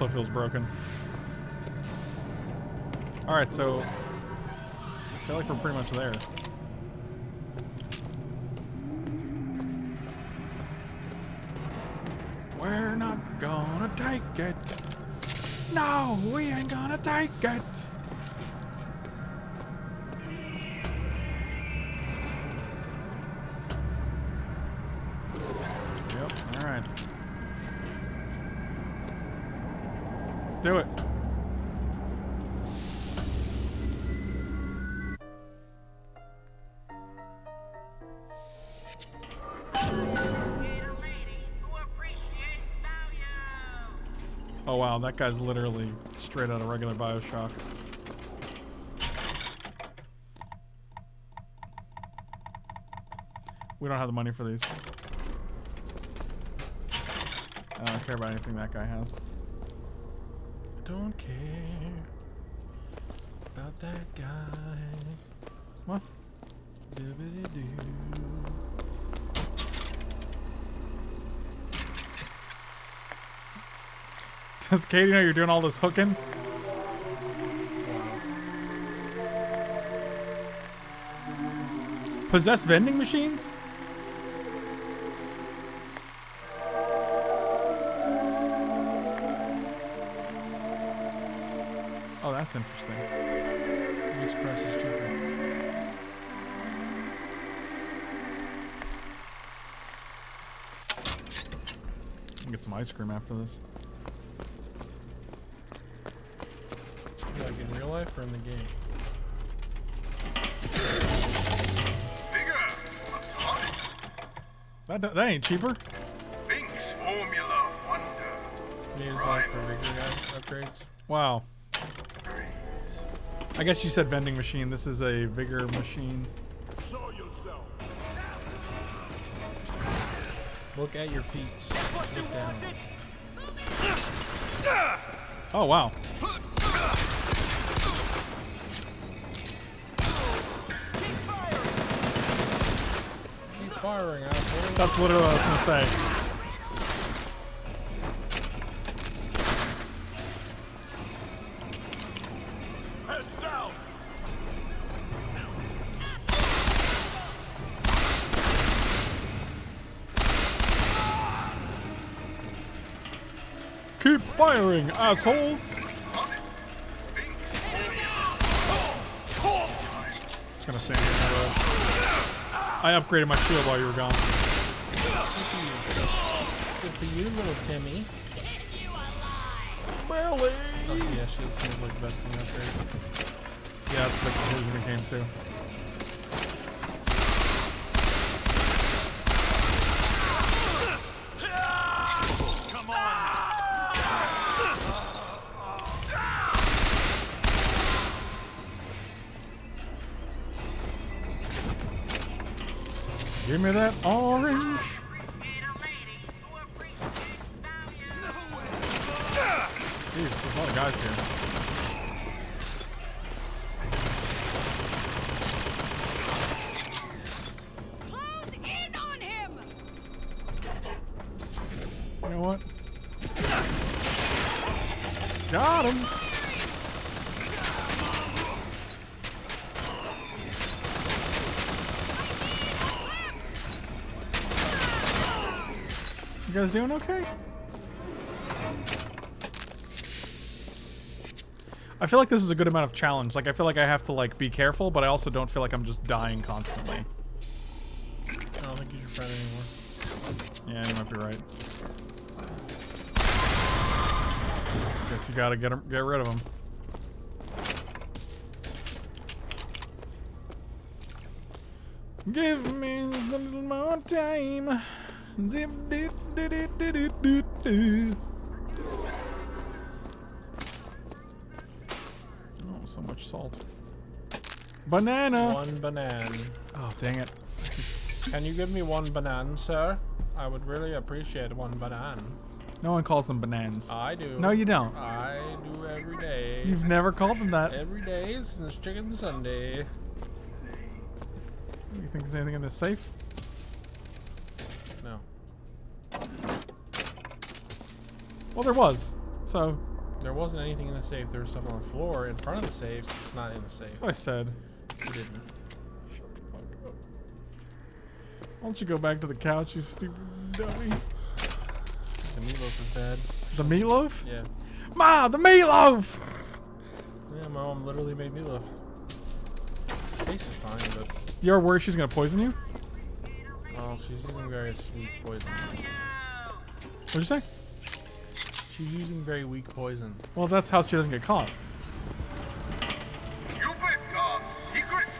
S1: Also feels broken. Alright, so... I feel like we're pretty much there. We're not gonna take it. No, we ain't gonna take it. Wow, that guy's literally straight out of regular Bioshock. We don't have the money for these. I don't care about anything that guy has. I don't care about that guy. What? Doobity-doo. Does Katie know you're doing all this hooking? Possess vending machines? Oh, that's interesting.
S2: Is cheaper.
S1: I'll get some ice cream after this.
S2: Like in real life or in the game?
S1: That, that ain't cheaper.
S15: Binks Formula Wonder.
S2: Needs like for bigger guys upgrades.
S1: Wow. I guess you said vending machine. This is a vigor machine.
S15: Show yourself.
S2: Look at your feet. Look down.
S1: Oh, wow. That's what I was gonna say. Keep firing, assholes! Just gonna stand in the road. I upgraded my shield while you were gone.
S2: Good for you, little Timmy.
S1: Barely.
S2: Oh, yeah, shield seems like the best thing upgrade.
S1: Yeah, that's the conclusion it came to.
S15: Come on.
S1: Give me that orange. Guys doing okay? I feel like this is a good amount of challenge. Like I feel like I have to like be careful, but I also don't feel like I'm just dying constantly.
S2: I don't think he's your friend anymore.
S1: Yeah, you might be right. Guess you gotta get him, get rid of him. Give me a little more time. Zip dip dip dip dip dip dip. Oh, so much salt. Banana.
S2: One banana.
S1: Oh, dang it.
S2: Can you give me one banana, sir? I would really appreciate one banana.
S1: No one calls them bananas.
S2: I do.
S1: No, you don't.
S2: I do every day.
S1: You've never called them that.
S2: Every day since Chicken Sunday.
S1: You think there's anything in this safe?
S2: No.
S1: Well, there was. So
S2: There wasn't anything in the safe. There was stuff on the floor in front of the safe. It's not in the safe.
S1: that's what I said.
S2: You didn't.
S1: Why don't you go back to the couch, you stupid dummy?
S2: The meatloaf is bad.
S1: The meatloaf?
S2: Yeah.
S1: Ma, the meatloaf!
S2: Yeah, my mom literally made meatloaf. Tastes is fine, but
S1: You're worried she's gonna poison you?
S2: Oh, she's using very sweet poison.
S1: What'd you say?
S2: She's using very weak poison.
S1: Well, that's how she doesn't get caught.
S15: You break God's secrets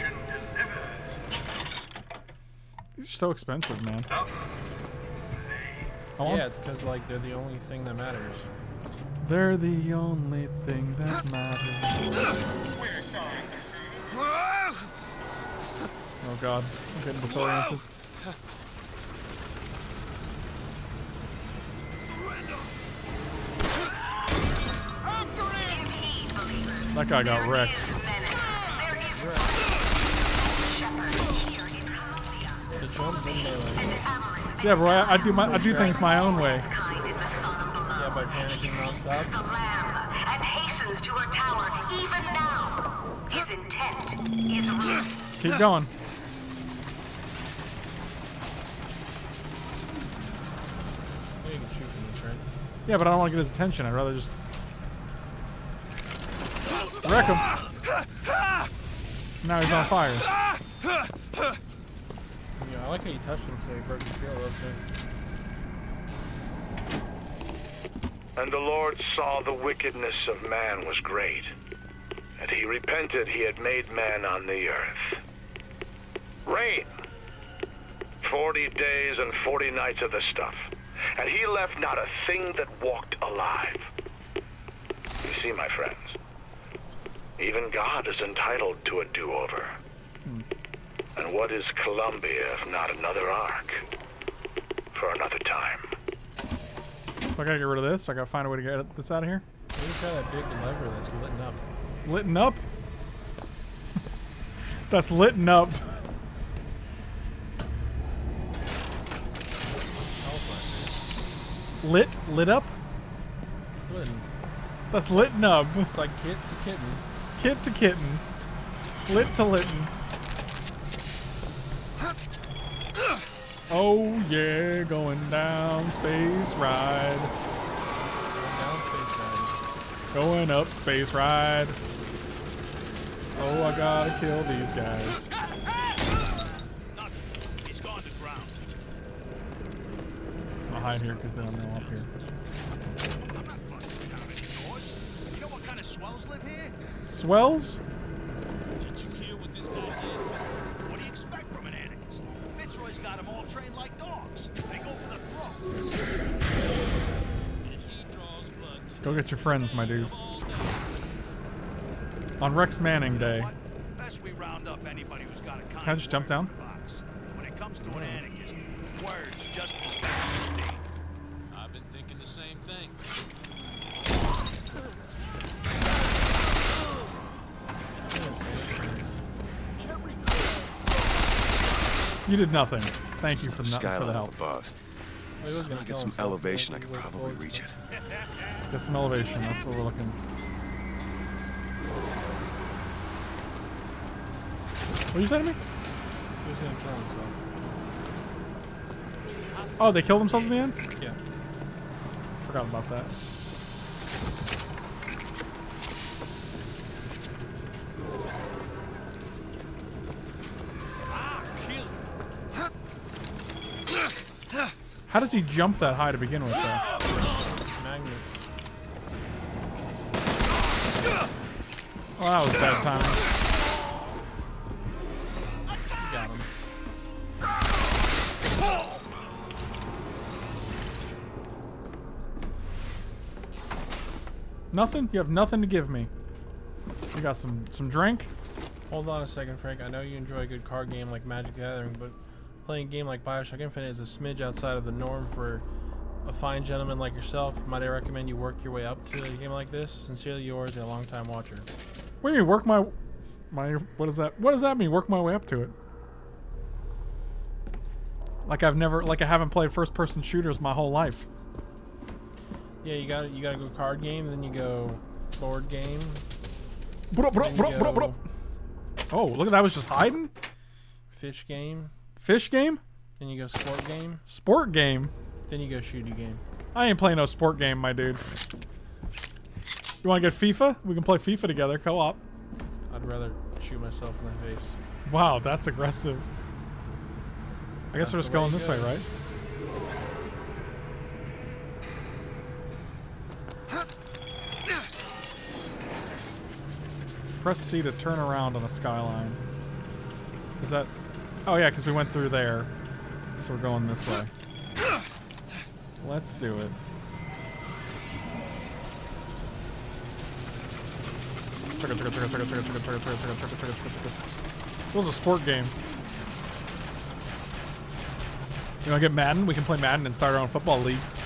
S15: and delivers.
S1: These are so expensive, man. I want-
S2: Yeah, it's because like they're the only thing that matters.
S1: They're the only thing that matters. Oh god, I'm getting disoriented. That guy got wrecked.
S2: Jump.
S1: Yeah, bro, I, I do my I do things my own way.
S2: Yeah, by panicking nonstop.
S28: and hastens to her tower even now. His intent is ruin.
S1: Keep going.
S2: Yeah, you can shoot from this, right?
S1: Yeah, but I don't want to get his attention. I'd rather just wreck him. Now he's on fire.
S2: Yeah, I like how you touched him so he broke his tail. That's.
S30: And the Lord saw the wickedness of man was great, and he repented he had made man on the earth. Rain. Forty days and forty nights of the stuff, and he left not a thing that walked alive. You see, my friends, even God is entitled to a do-over. And what is Columbia if not another ark? For another time.
S1: So I gotta get rid of this. I gotta find a way to get this out of here.
S2: Maybe try that big lever that's lit up.
S1: Litten up. That's litten up. Lit lit up.
S2: Litten.
S1: That's litten up.
S2: It's like kit to kitten.
S1: Kit to kitten. Lit to litten. Oh yeah, going down space ride. Going up space ride. Oh, I gotta kill these guys. I'll hide here because they don't know up here.
S15: Swells? Did you hear what this guy did? What do you expect from an anarchist? Fitzroy's got them all trained like dogs. They go for the throat. And he draws blood
S1: Go get your friends, my dude. On Rex Manning Day.
S15: Best we round up anybody who's got a kind
S1: Can I just jump down? You did nothing. Thank you for,
S31: The
S1: for the help.
S31: above.
S2: He was
S31: So
S2: gonna
S31: I get some elevation, I could probably reach it.
S1: Get some elevation. That's what we're looking. What are you say to me?
S2: He was gonna kill himself.
S1: Oh, they killed themselves in the end?
S2: Yeah.
S1: Forgot about that. How does he jump that high to begin with, though?
S2: Magnets.
S1: Well, that was bad timing.
S2: Got him.
S1: Nothing? You have nothing to give me. You got some some drink?
S2: Hold on a second, Frank. I know you enjoy a good card game like Magic Gathering, but playing a game like Bioshock Infinite is a smidge outside of the norm for a fine gentleman like yourself. Might I recommend you work your way up to a game like this? Sincerely yours, a longtime watcher.
S1: What do you mean work my my what does that what does that mean? Work my way up to it. Like I've never like I haven't played first person shooters my whole life.
S2: Yeah, you got you got to go card game, then you go board game.
S1: Bro, bro, bro, bro, bro.
S2: go
S1: Oh, look at that was just hiding?
S2: Fish game.
S1: Fish game?
S2: Then you go sport game.
S1: Sport game?
S2: Then you go shooty game.
S1: I ain't playing no sport game, my dude. You wanna get FIFA? We can play FIFA together, co-op.
S2: I'd rather shoot myself in the face.
S1: Wow, that's aggressive. I guess
S2: That's
S1: we're just going this way, right? Press C to turn around on the skyline. Is that... Oh yeah, because we went through there. So we're going this way. Let's do it. It was a sport game. You want to get Madden? We can play Madden and start our own football leagues.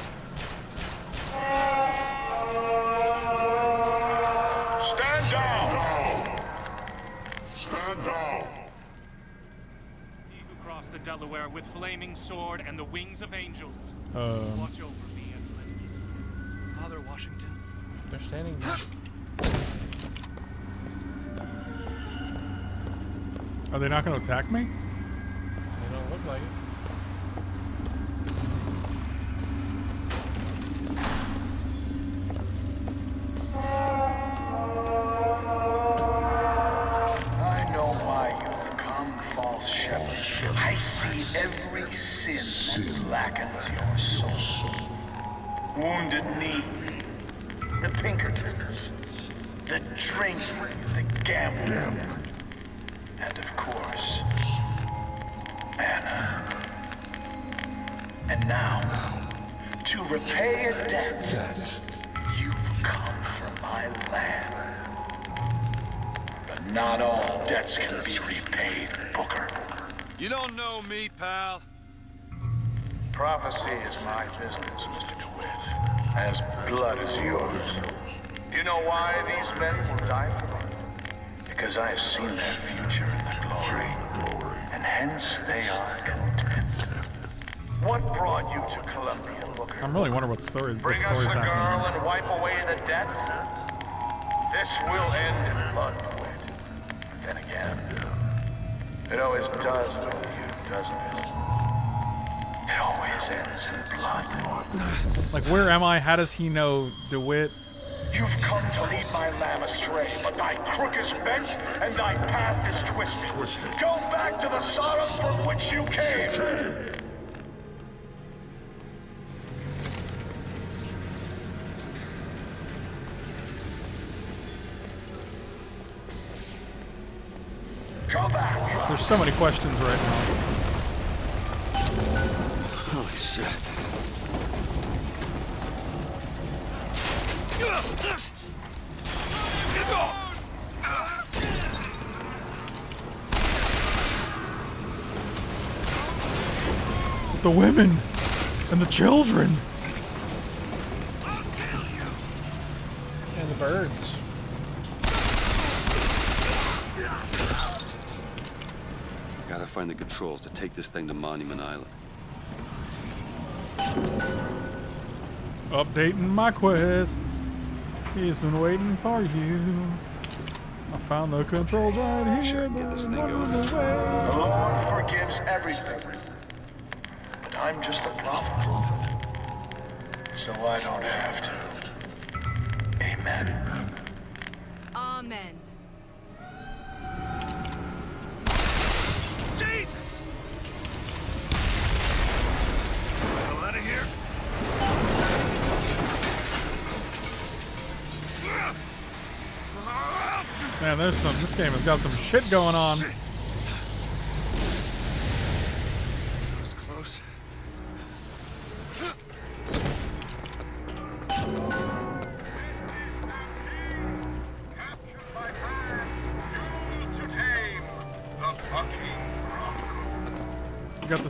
S27: Delaware with flaming sword and the wings of angels.
S1: Um.
S27: Watch over me and let me stay.
S32: Father Washington.
S2: They're standing. there.
S1: Are they not gonna attack me?
S2: They don't look like it.
S30: False shepherd. I see every sin that blackens your soul. Wounded knee, the Pinkertons, the drinking, the gambling, and of course, Anna. And now, to repay a debt, you've come from my land. But not all debts can be repaid, Booker.
S10: You don't know me, pal.
S30: Prophecy is my business, Mr. DeWitt. As blood is yours. Do you know why these men will die for me? Because I have seen their future in the glory. And hence they are content. What brought you to Columbia, Booker?
S1: I'm really wondering what story what
S30: Bring us the girl
S1: happening.
S30: and wipe away the debt? This will end in blood, it always does with you, doesn't it? It always ends in blood.
S1: Like, where am I? How does he know DeWitt?
S30: You've come to lead my lamb astray, but thy crook is bent and thy path is twisted. Go back to the Sodom from which you came.
S1: So many questions right now.
S10: Holy shit.
S1: The women and the children.
S2: And the birds.
S10: Find the controls to take this thing to Monument Island.
S1: Updating my quests. He's been waiting for you. I found the controls right here.
S10: Sure, Get this thing going.
S30: The Lord forgives everything. But I'm just a prophet. So I don't have to. Amen.
S12: Amen.
S27: Jesus!
S10: Hell out of
S30: here.
S1: Man, there's some. This game has got some shit going on.
S10: That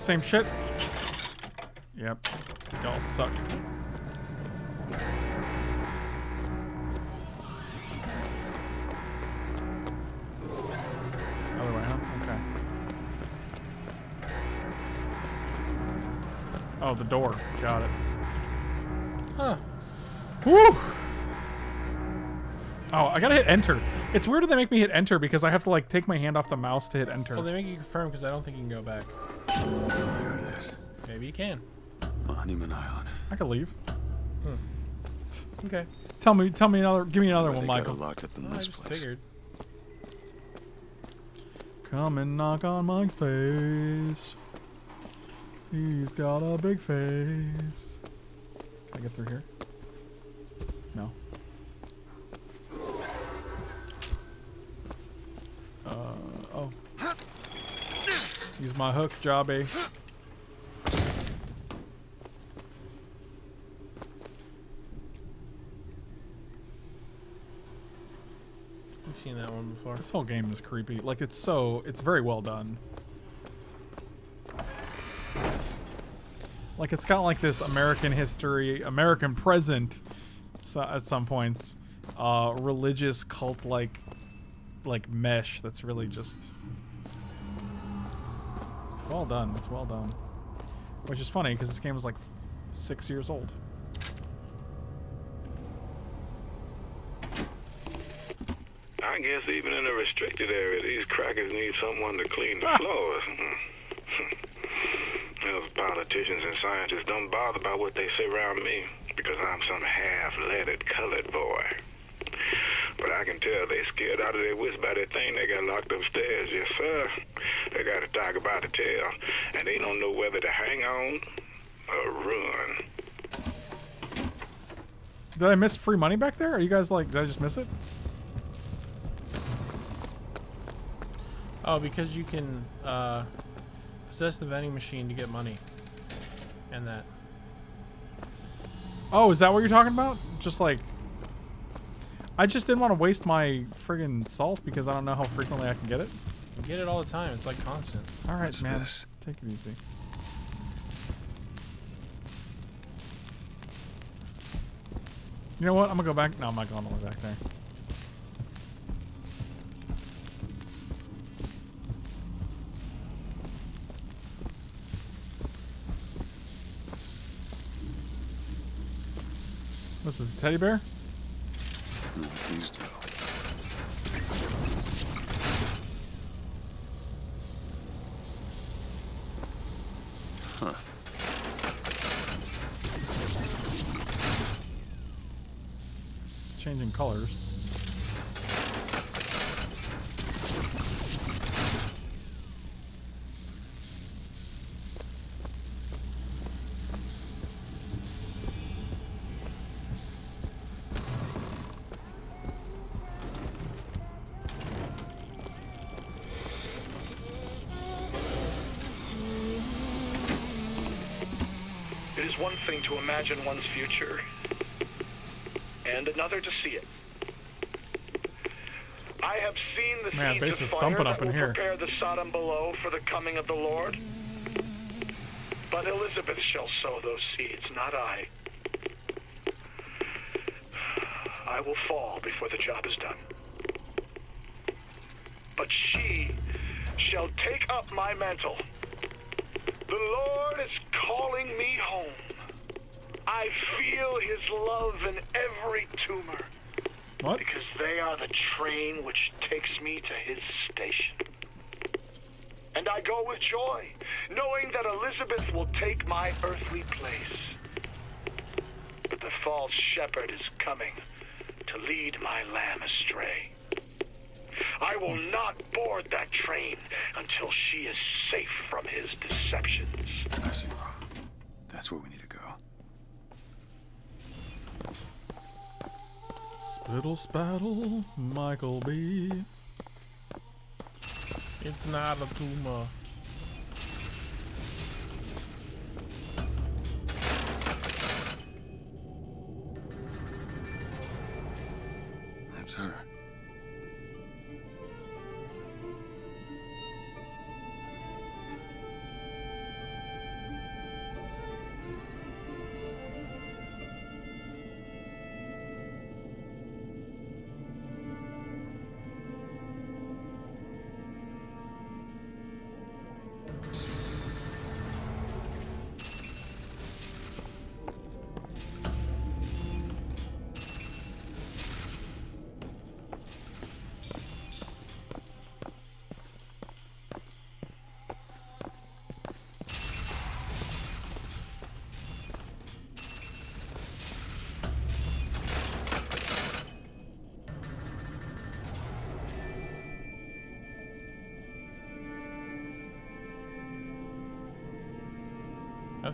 S1: same shit? Yep. Y'all suck. Other way, huh? Okay. Oh, the door. Got it.
S2: Huh.
S1: Woo! Oh, I gotta hit enter. It's weird that they make me hit enter because I have to like take my hand off the mouse to hit enter.
S2: Well, they make you confirm because I don't think you can go back.
S10: There it is.
S2: Maybe you can.
S10: Monument Island.
S1: I could leave. Hmm.
S2: Okay.
S1: Tell me, tell me another. Give me another
S10: Why
S1: one,
S10: they got it
S1: Michael.
S10: locked up in
S2: Well, oh, I
S10: this
S2: just
S10: place.
S2: figured.
S1: Come and knock on Mike's face. He's got a big face. Can I get through here? No. Uh oh. Use my hook, jobby.
S2: We've seen that one before.
S1: This whole game is creepy. Like it's so, it's very well done. Like it's got like this American history, American present, so at some points, uh, religious cult like, like mesh. That's really just well done. It's well done. Which is funny because this game was like six years old.
S30: I guess even in a restricted area, these crackers need someone to clean the ah. floors. Hmm. Those politicians and scientists don't bother about what they say around me because I'm some half-leaded colored boy. But I can tell they scared out of their wits by that thing they got locked upstairs. Yes, sir. They got a tiger about the tail, and they don't know whether to hang on or run.
S1: Did I miss free money back there? Are you guys like? Did I just miss it?
S2: Oh, because you can uh, possess the vending machine to get money. And that.
S1: Oh, is that what you're talking about? Just like, I just didn't want to waste my friggin' salt because I don't know how frequently I can get it.
S2: You get it all the time. It's like constant.
S1: All right,
S10: What's
S1: man.
S10: this?
S1: Take it easy. You know what? I'm gonna go back. No, I'm not going all the way back there. What's this, a teddy bear?
S10: No, please do. Huh.
S1: Changing colors.
S30: Is one thing to imagine one's future, and another to see it. I have seen the
S1: Man,
S30: seeds of fire that will
S1: here.
S30: prepare the Sodom below for the coming of the Lord. But Elizabeth shall sow those seeds, not I. I will fall before the job is done. But she shall take up my mantle. The Lord is calling me home. I feel his love in every tumor.
S1: What?
S30: Because they are the train which takes me to his station. And I go with joy, knowing that Elizabeth will take my earthly place. But the false shepherd is coming to lead my lamb astray. I will not board that train until she is safe from his deceptions.
S10: I see. That's where we need to go.
S1: Spittle spattle, Michael B.
S2: It's not a tumor.
S10: That's her.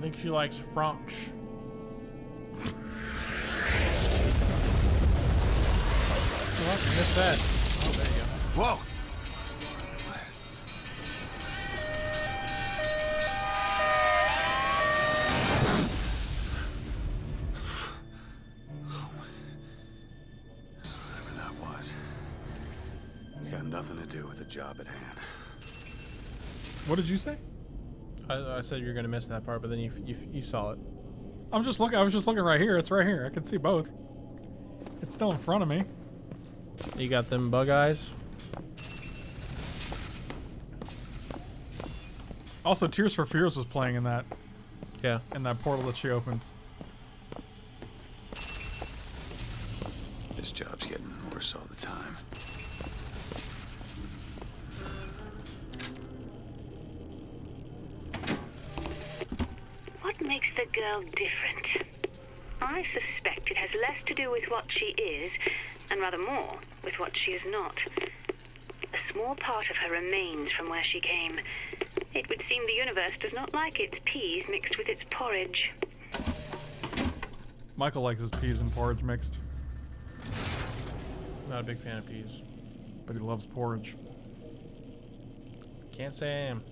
S2: Think she likes French. Missed that. Said you were gonna miss that part, but then you you, you saw it.
S1: I'm just looking. I was just looking right here. It's right here. I can see both. It's still in front of me.
S2: You got them bug eyes.
S1: Also, Tears for Fears was playing in that.
S2: Yeah.
S1: In that portal that she opened.
S31: Has less to do with what she is, and rather more with what she is not. A small part of her remains from where she came. It would seem the universe does not like its peas mixed with its porridge.
S1: Michael likes his peas and porridge mixed,
S2: Not a big fan of peas.
S1: but he loves porridge.
S2: Can't say I am.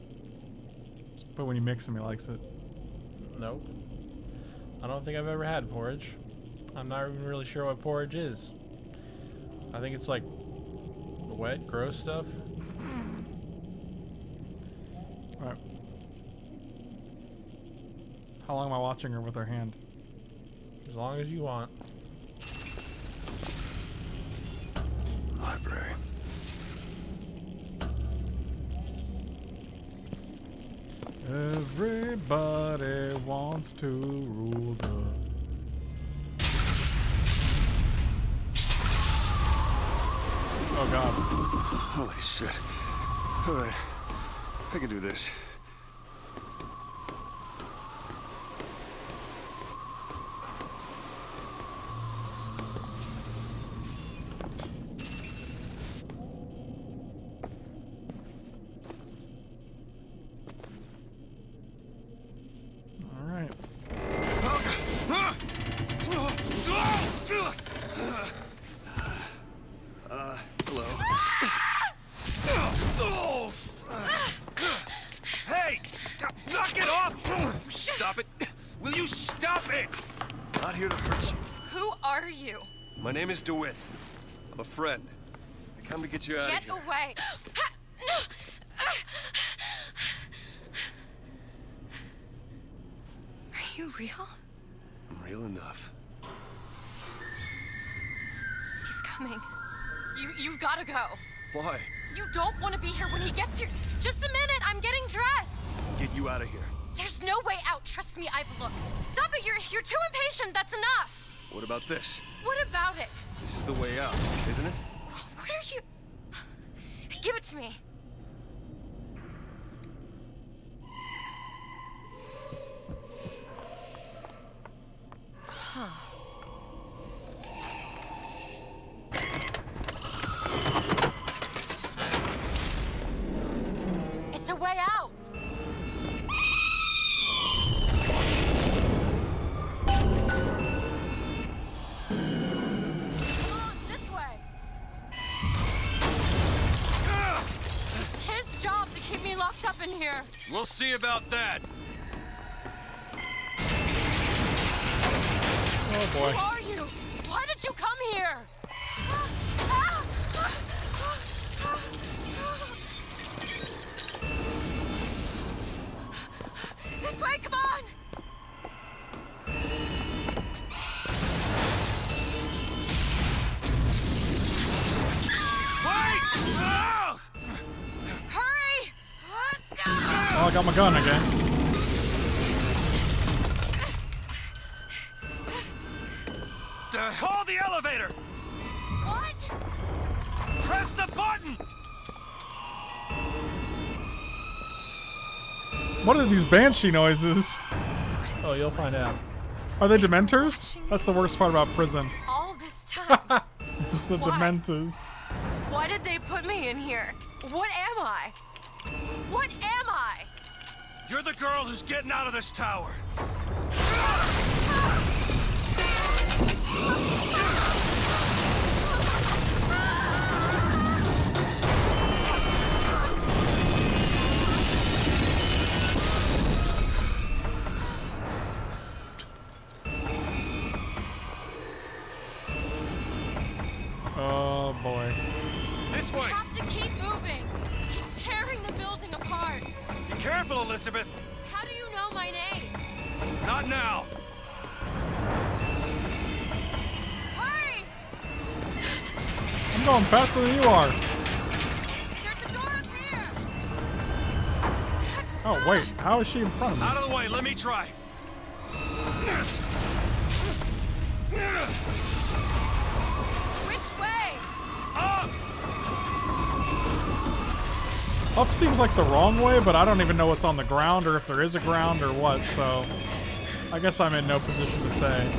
S1: But when you mix them, he likes it.
S2: Nope. I don't think I've ever had porridge. I'm not even really sure what porridge is. I think it's like wet, gross stuff.
S1: Alright. How long am I watching her with her hand?
S2: As long as you want.
S10: Library.
S1: Everybody wants to rule the. God.
S10: Holy shit. Alright. I can do this. Friend. I come to get you out
S16: Get
S10: of here.
S16: away! Are you real?
S10: I'm real enough.
S16: He's coming. You you've gotta go.
S10: Why?
S16: You don't want to be here when he gets here. Just a minute, I'm getting dressed.
S10: Get you out of here.
S16: There's no way out. Trust me, I've looked. Stop it. You're you're too impatient. That's enough.
S10: What about this? The way out, isn't it?
S33: See about that.
S1: Banshee noises?
S2: Oh, you'll find out.
S1: Are they dementors? That's the worst part about prison.
S16: All this time.
S1: It's the
S16: Why?
S1: dementors.
S16: Why did they put me in here? What am I? What am I?
S15: You're the girl who's getting out of this tower.
S1: Oh boy.
S15: This
S16: We
S15: way.
S16: have to keep moving. He's tearing the building apart.
S15: Be careful, Elizabeth.
S16: How do you know my name?
S15: Not now.
S16: Hurry!
S1: I'm going faster than you are.
S16: There's a door up here.
S1: Oh wait, how is she in front of me?
S15: Out of the way. Let me try.
S16: Way?
S1: Up seems like the wrong way, but I don't even know what's on the ground or if there is a ground or what, so I guess I'm in no position to say.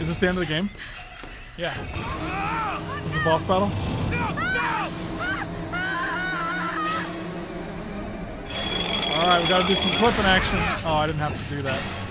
S1: Is this the end of the game?
S2: Yeah.
S1: Is it boss battle? Alright, we gotta do some clipping action. Oh, I didn't have to do that.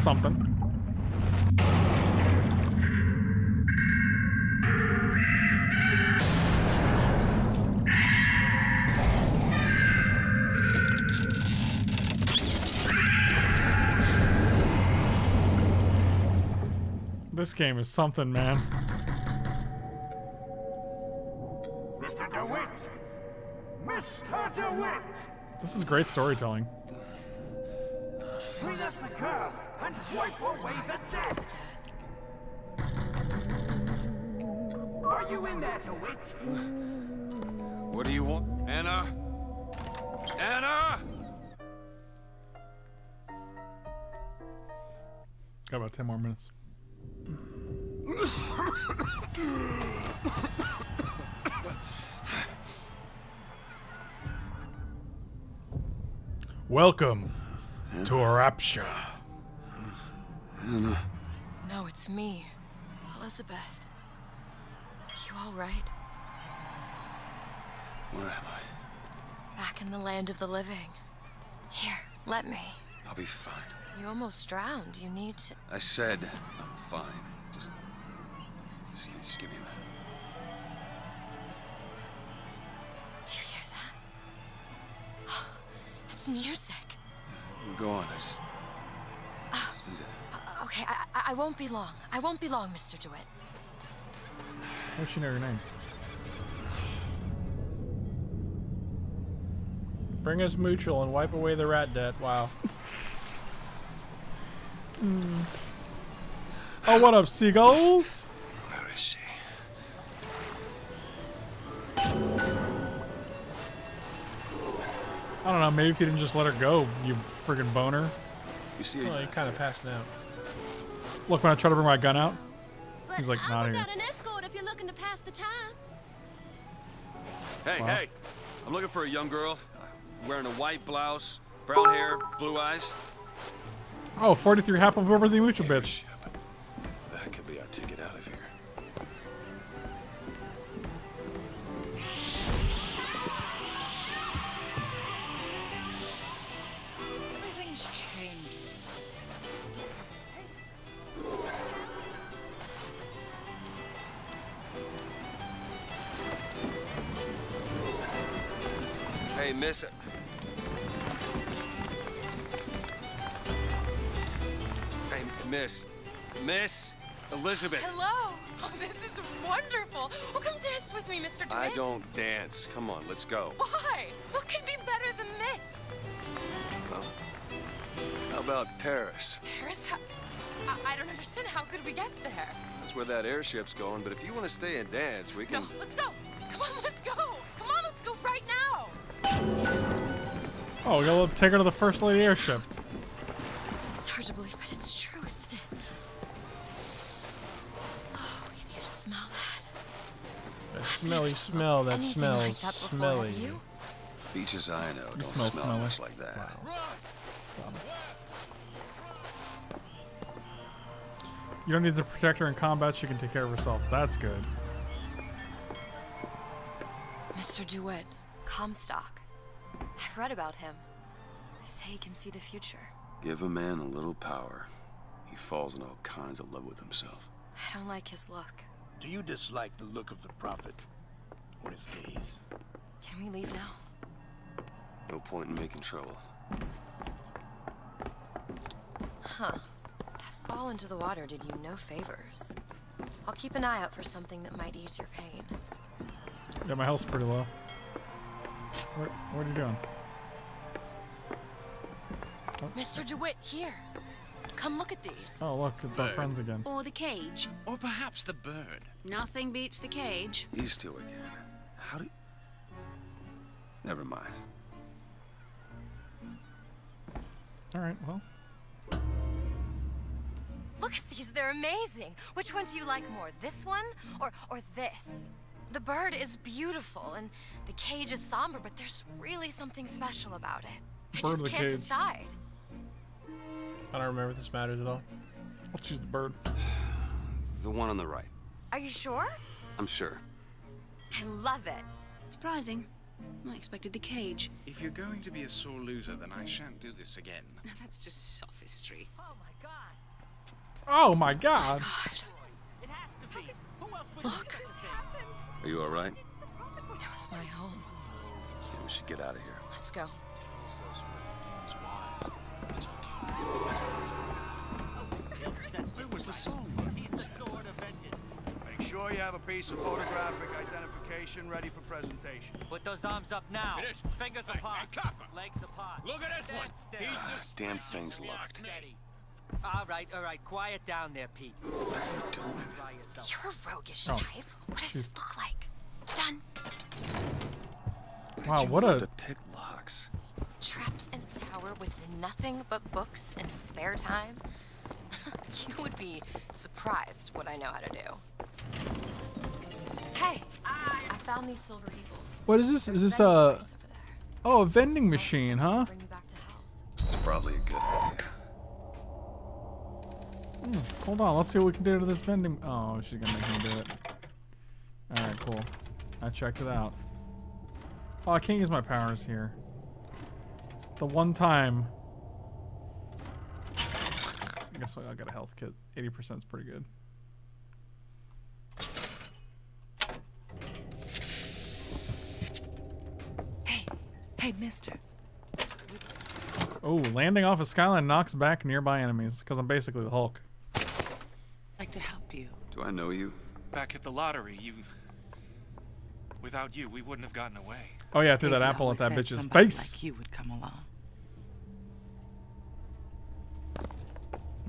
S1: That's something. This game is something, man.
S34: Mr. DeWitt! Mr. DeWitt!
S1: This is great storytelling.
S34: Clean up the and wipe away the debt! Are you in there, DeWitt?
S33: What do you want? Anna? Anna!
S1: Got about 10 more minutes. Welcome to Arapsha.
S10: Anna.
S16: No, it's me, Elizabeth. You all right?
S10: Where am I?
S16: Back in the land of the living. Here, let me.
S10: I'll be fine.
S16: You almost drowned. You need to.
S10: I said I'm fine. Just, just, just give me a minute.
S16: Do you hear that? It's music.
S10: Go on. I just, just need to.
S16: Uh, okay, I, I, I won't be long. I won't be long, Mr. DeWitt.
S1: How'd she know your name?
S2: Bring us Mutual and wipe away the rat debt. Wow.
S1: Oh, what up, seagulls?
S10: Where is she?
S1: I don't know. Maybe if you didn't just let her go, you friggin' boner.
S10: You see,
S2: Well, you kind of passed out.
S1: Look, when I try to bring my gun out, he's like, not here.
S35: an escort if you're looking to pass the time.
S10: Hey,
S1: Wow.
S10: hey! I'm looking for a young girl, uh, wearing a white blouse, brown hair, blue eyes.
S1: Oh, 43 Happy Birthday Mucho bitch.
S10: That could be our ticket out of here. Miss. Miss Elizabeth.
S36: Hello. Oh, this is wonderful. Well, come dance with me, Mr. DeWitt.
S10: I don't dance. Come on, let's go.
S36: Why? What could be better than this?
S10: Well, how about Paris?
S36: Paris? How, I, I don't understand. How could we get there?
S10: That's where that airship's going, but if you want to stay and dance, we can.
S36: No, let's go. Come on, let's go. Come on, let's go right now.
S1: Oh, we gotta take her to the First Lady airship.
S36: It's hard to believe, but it's true, that?
S2: That smelly smell that
S36: anything
S2: smells
S36: like that before, have
S2: smelly.
S36: you?
S10: Beaches I know
S1: You
S10: don't
S1: smell
S10: smell,
S1: smelly.
S10: much like that.
S1: You don't need to protect her in combat. She can take care of herself. That's good.
S16: Mr. DeWitt, Comstock. I've read about him. They say he can see the future.
S10: Give a man a little power, he falls in all kinds of love with himself.
S16: I don't like his look.
S15: Do you dislike the look of the prophet? Or his gaze?
S16: Can we leave now?
S10: No point in making trouble.
S16: Huh. That fall into the water did you no favors. I'll keep an eye out for something that might ease your pain.
S1: Yeah, my health's pretty low. What, what are you doing?
S36: Mr. DeWitt, here. Come look at these.
S1: Oh, look, it's our friends again.
S31: Or the cage.
S25: Or perhaps the bird.
S31: Nothing beats the cage.
S10: These two again. How do Never mind.
S1: All right, well.
S16: Look at these, they're amazing. Which one do you like more, this one or or this? The bird is beautiful and the cage is somber, but there's really something special about it. I
S1: Bird
S16: just can't
S1: cage.
S16: decide.
S2: I don't remember if this matters at all.
S1: I'll choose the bird.
S10: The one on the right.
S16: Are you sure?
S10: I'm sure.
S16: I love it.
S31: Surprising. I expected the cage.
S25: If you're going to be a sore loser, then I shan't do this again.
S31: Now that's just sophistry.
S1: Oh my god. Oh my god. Oh, god.
S16: Look,
S10: Are you all right?
S16: That was my home.
S10: Yeah, we should get out of here.
S16: Let's go.
S15: Where was the song? Sure you have a piece of photographic identification ready for presentation.
S37: Put those arms up now.
S15: Finish.
S37: Fingers apart. Legs apart.
S15: Look at this
S37: Stand
S15: one.
S37: still.
S15: He's the- ah,
S10: Damn thing's locked.
S37: Steady. All right, all right. Quiet down there, Pete.
S10: What are you doing?
S16: You're a roguish
S1: Oh,
S16: type. What does it look like? Done.
S1: Wow, what a
S10: pick locks.
S16: Trapped in a tower with nothing but books and spare time? you would be surprised what I know how to do. Hey, I found these silver eagles.
S1: What is this? Is this a Oh, a vending machine, huh?
S10: It's probably a good idea.
S1: Hmm, hold on, let's see what we can do to this vending. Oh, she's gonna make me do it. All right, cool. I checked it out. Oh, I can't use my powers here. The one time. I guess I got a health kit. 80% is pretty good.
S12: Hey, hey, mister.
S1: Oh, landing off a skyline knocks back nearby enemies because I'm basically the Hulk.
S12: I'd like to help you.
S10: Do I know you?
S38: Back at the lottery, you. Without you, we wouldn't have gotten away.
S1: Oh yeah, threw that
S12: Daisy
S1: apple at that bitch's
S12: somebody
S1: face.
S12: Like you would come along.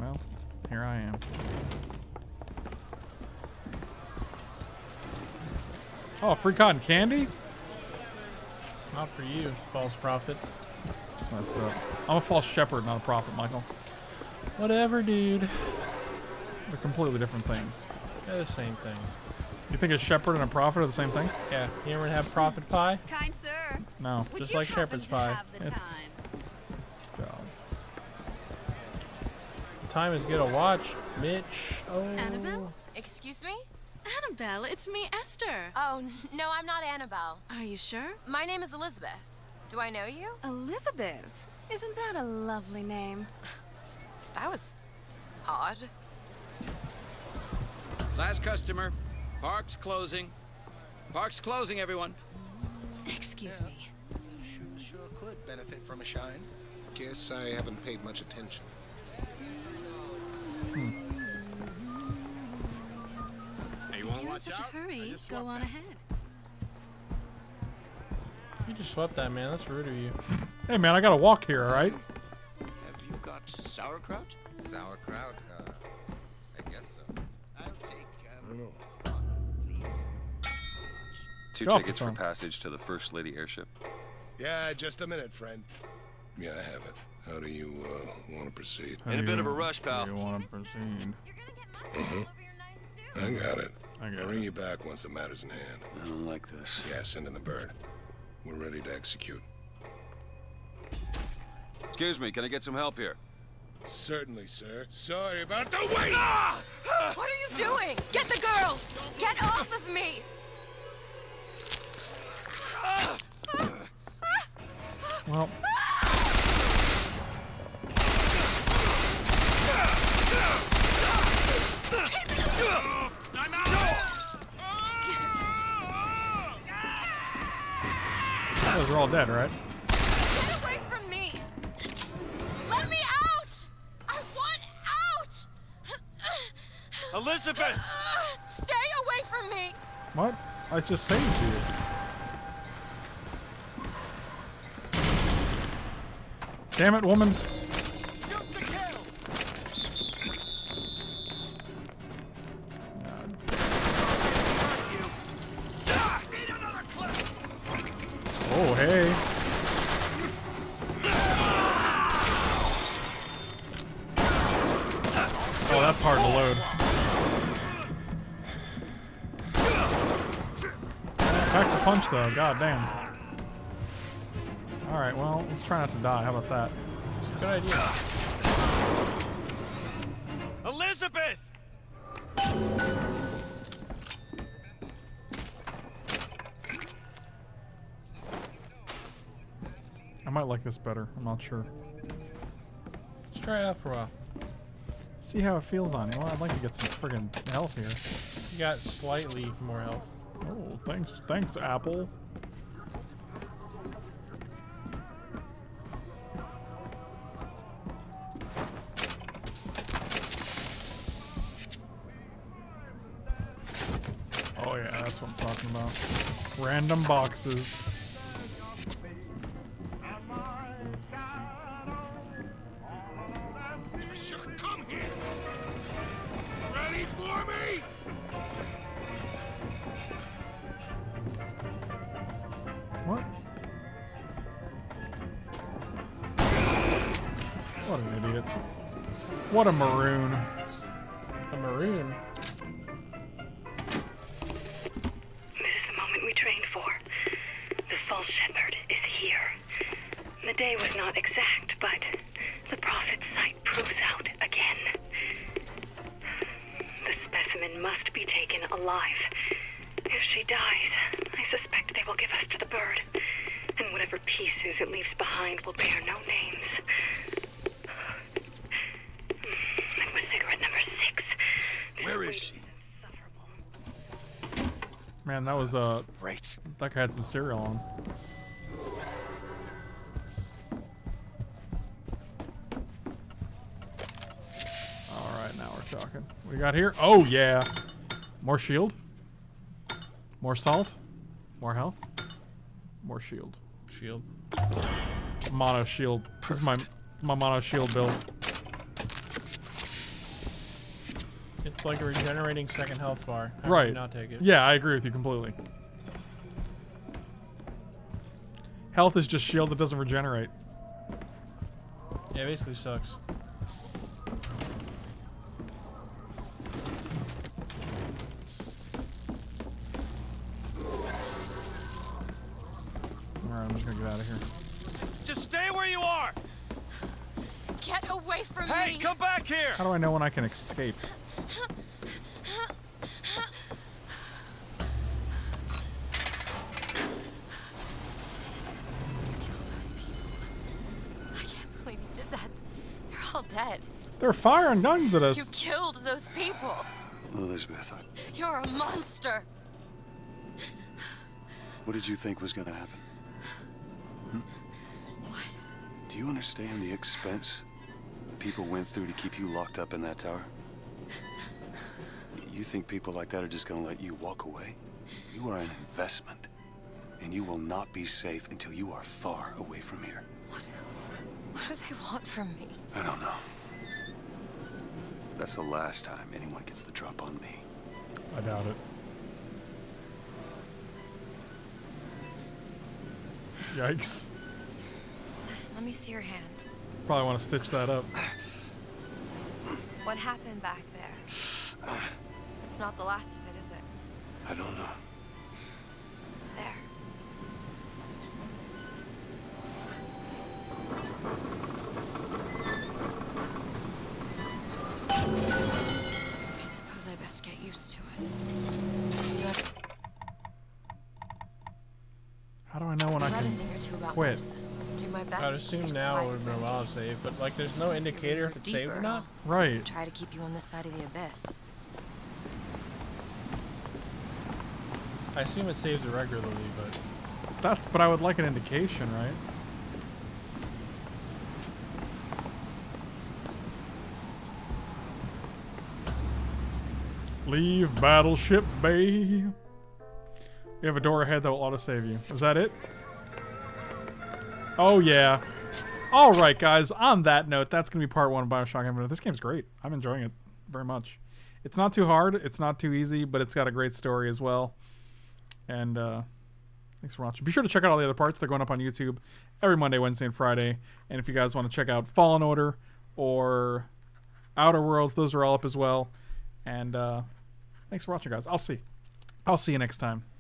S1: Well, here I am. Oh, free cotton candy?
S2: Not for you, false prophet.
S1: That's messed up. I'm a false shepherd, not a prophet, Michael.
S2: Whatever, dude.
S1: They're completely different things.
S2: They're the same thing.
S1: You think a shepherd and a prophet are the same thing?
S2: Yeah. You ever have prophet pie?
S35: Kind sir.
S1: No.
S35: Would
S2: Just like shepherd's pie.
S35: Time
S2: is good to watch, Mitch. Oh.
S35: Annabelle?
S16: Excuse me?
S35: Annabelle, it's me, Esther.
S16: Oh, no, I'm not Annabelle.
S35: Are you sure?
S16: My name is Elizabeth. Do I know you?
S35: Elizabeth. Isn't that a lovely name?
S16: That was odd.
S13: Last customer. Park's closing. Park's closing, everyone.
S35: Excuse me.
S39: Sure, sure could benefit from a shine. Guess I haven't paid much attention.
S35: If you're in such a hurry, go on ahead.
S2: You just swept that, man. That's rude of you.
S1: Hey, man, I gotta walk here, all right?
S39: Have you got sauerkraut?
S13: Sauerkraut? Uh, I guess so.
S39: I'll take um, one, please.
S10: Two
S1: Get
S10: tickets for passage to the First Lady airship.
S40: Yeah, just a minute, friend. Yeah, I have it. How do you uh, want to proceed?
S10: In a bit of a rush, pal.
S1: You want to proceed?
S40: Mhm. I got it.
S1: I got
S40: I'll ring you back once the matter's in hand.
S10: I don't like this.
S40: Yeah, send in the bird. We're ready to execute.
S10: Excuse me, can I get some help here?
S40: Certainly, sir. Sorry about the wait!
S16: What are you doing?
S35: Get the girl!
S16: Get off of me!
S1: Well, those are all dead, right?
S16: Get away from me! Let me out! I want out!
S15: Elizabeth!
S16: Stay away from me!
S1: What? I just saved you. Damn it, woman. God damn. Alright, well, let's try not to die. How about that?
S2: Good idea.
S15: Elizabeth!
S1: I might like this better. I'm not sure.
S2: Let's try it out for a while.
S1: See how it feels on you. Well, I'd like to get some friggin' health here.
S2: You got slightly more health.
S1: Oh, thanks, thanks, Apple. Random boxes. Man, that was uh.
S10: Great.
S1: That guy had some cereal on. All right, now we're talking. What do we got here. Oh yeah, more shield, more salt, more health, more shield.
S2: Shield.
S1: Mono shield. This is my my mono shield build.
S2: It's like a regenerating second health bar. How could you
S1: Right.
S2: Not take it.
S1: Yeah, I agree with you completely. Health is just shield that doesn't regenerate.
S2: Yeah, it basically sucks.
S1: Alright, I'm just gonna get out of here.
S27: Just stay where you are!
S16: Get away from
S27: Hey,
S16: me!
S27: come back here!
S1: How do I know when I can escape?
S16: Kill those people. I can't believe you did that. They're all dead.
S1: They're firing guns at us.
S16: You killed those people.
S10: Elizabeth,
S16: You're a monster.
S10: what did you think was gonna happen? Hmm? Do you understand the expense the people went through to keep you locked up in that tower? You think people like that are just gonna let you walk away? You are an investment, and you will not be safe until you are far away from here.
S16: What what do they want from me?
S10: I don't know. That's the last time anyone gets the drop on me.
S1: I doubt it. Yikes.
S16: Let me see your hand.
S1: Probably want to stitch that up.
S16: What happened back there? It's not the last of it, is it?
S10: I don't know.
S16: There. I suppose I best get used to it.
S1: How do I know when I
S16: read a
S1: can
S16: thing or two about
S1: quit?
S16: medicine. Do my
S2: I'd
S16: best to keep
S2: assume
S16: your
S2: now
S16: supply
S2: it would have been a while to save, but like there's no indicator if it's saved or
S16: deeper,
S2: not.
S1: Right.
S16: Try to keep you on this side of the abyss.
S2: I assume it saves regularly, but
S1: That's, but I would like an indication, right? Leave Battleship Bay. You have a door ahead that will autosave you. Is that it? Oh, yeah. All right, guys. On that note, that's going to be part one of Bioshock Infinite. This game's great. I'm enjoying it very much. It's not too hard. It's not too easy, but it's got a great story as well. And uh, thanks for watching. Be sure to check out all the other parts. They're going up on YouTube every Monday, Wednesday, and Friday. And if you guys want to check out Fallen Order or Outer Worlds, those are all up as well. And uh, thanks for watching, guys. I'll see. I'll see you next time.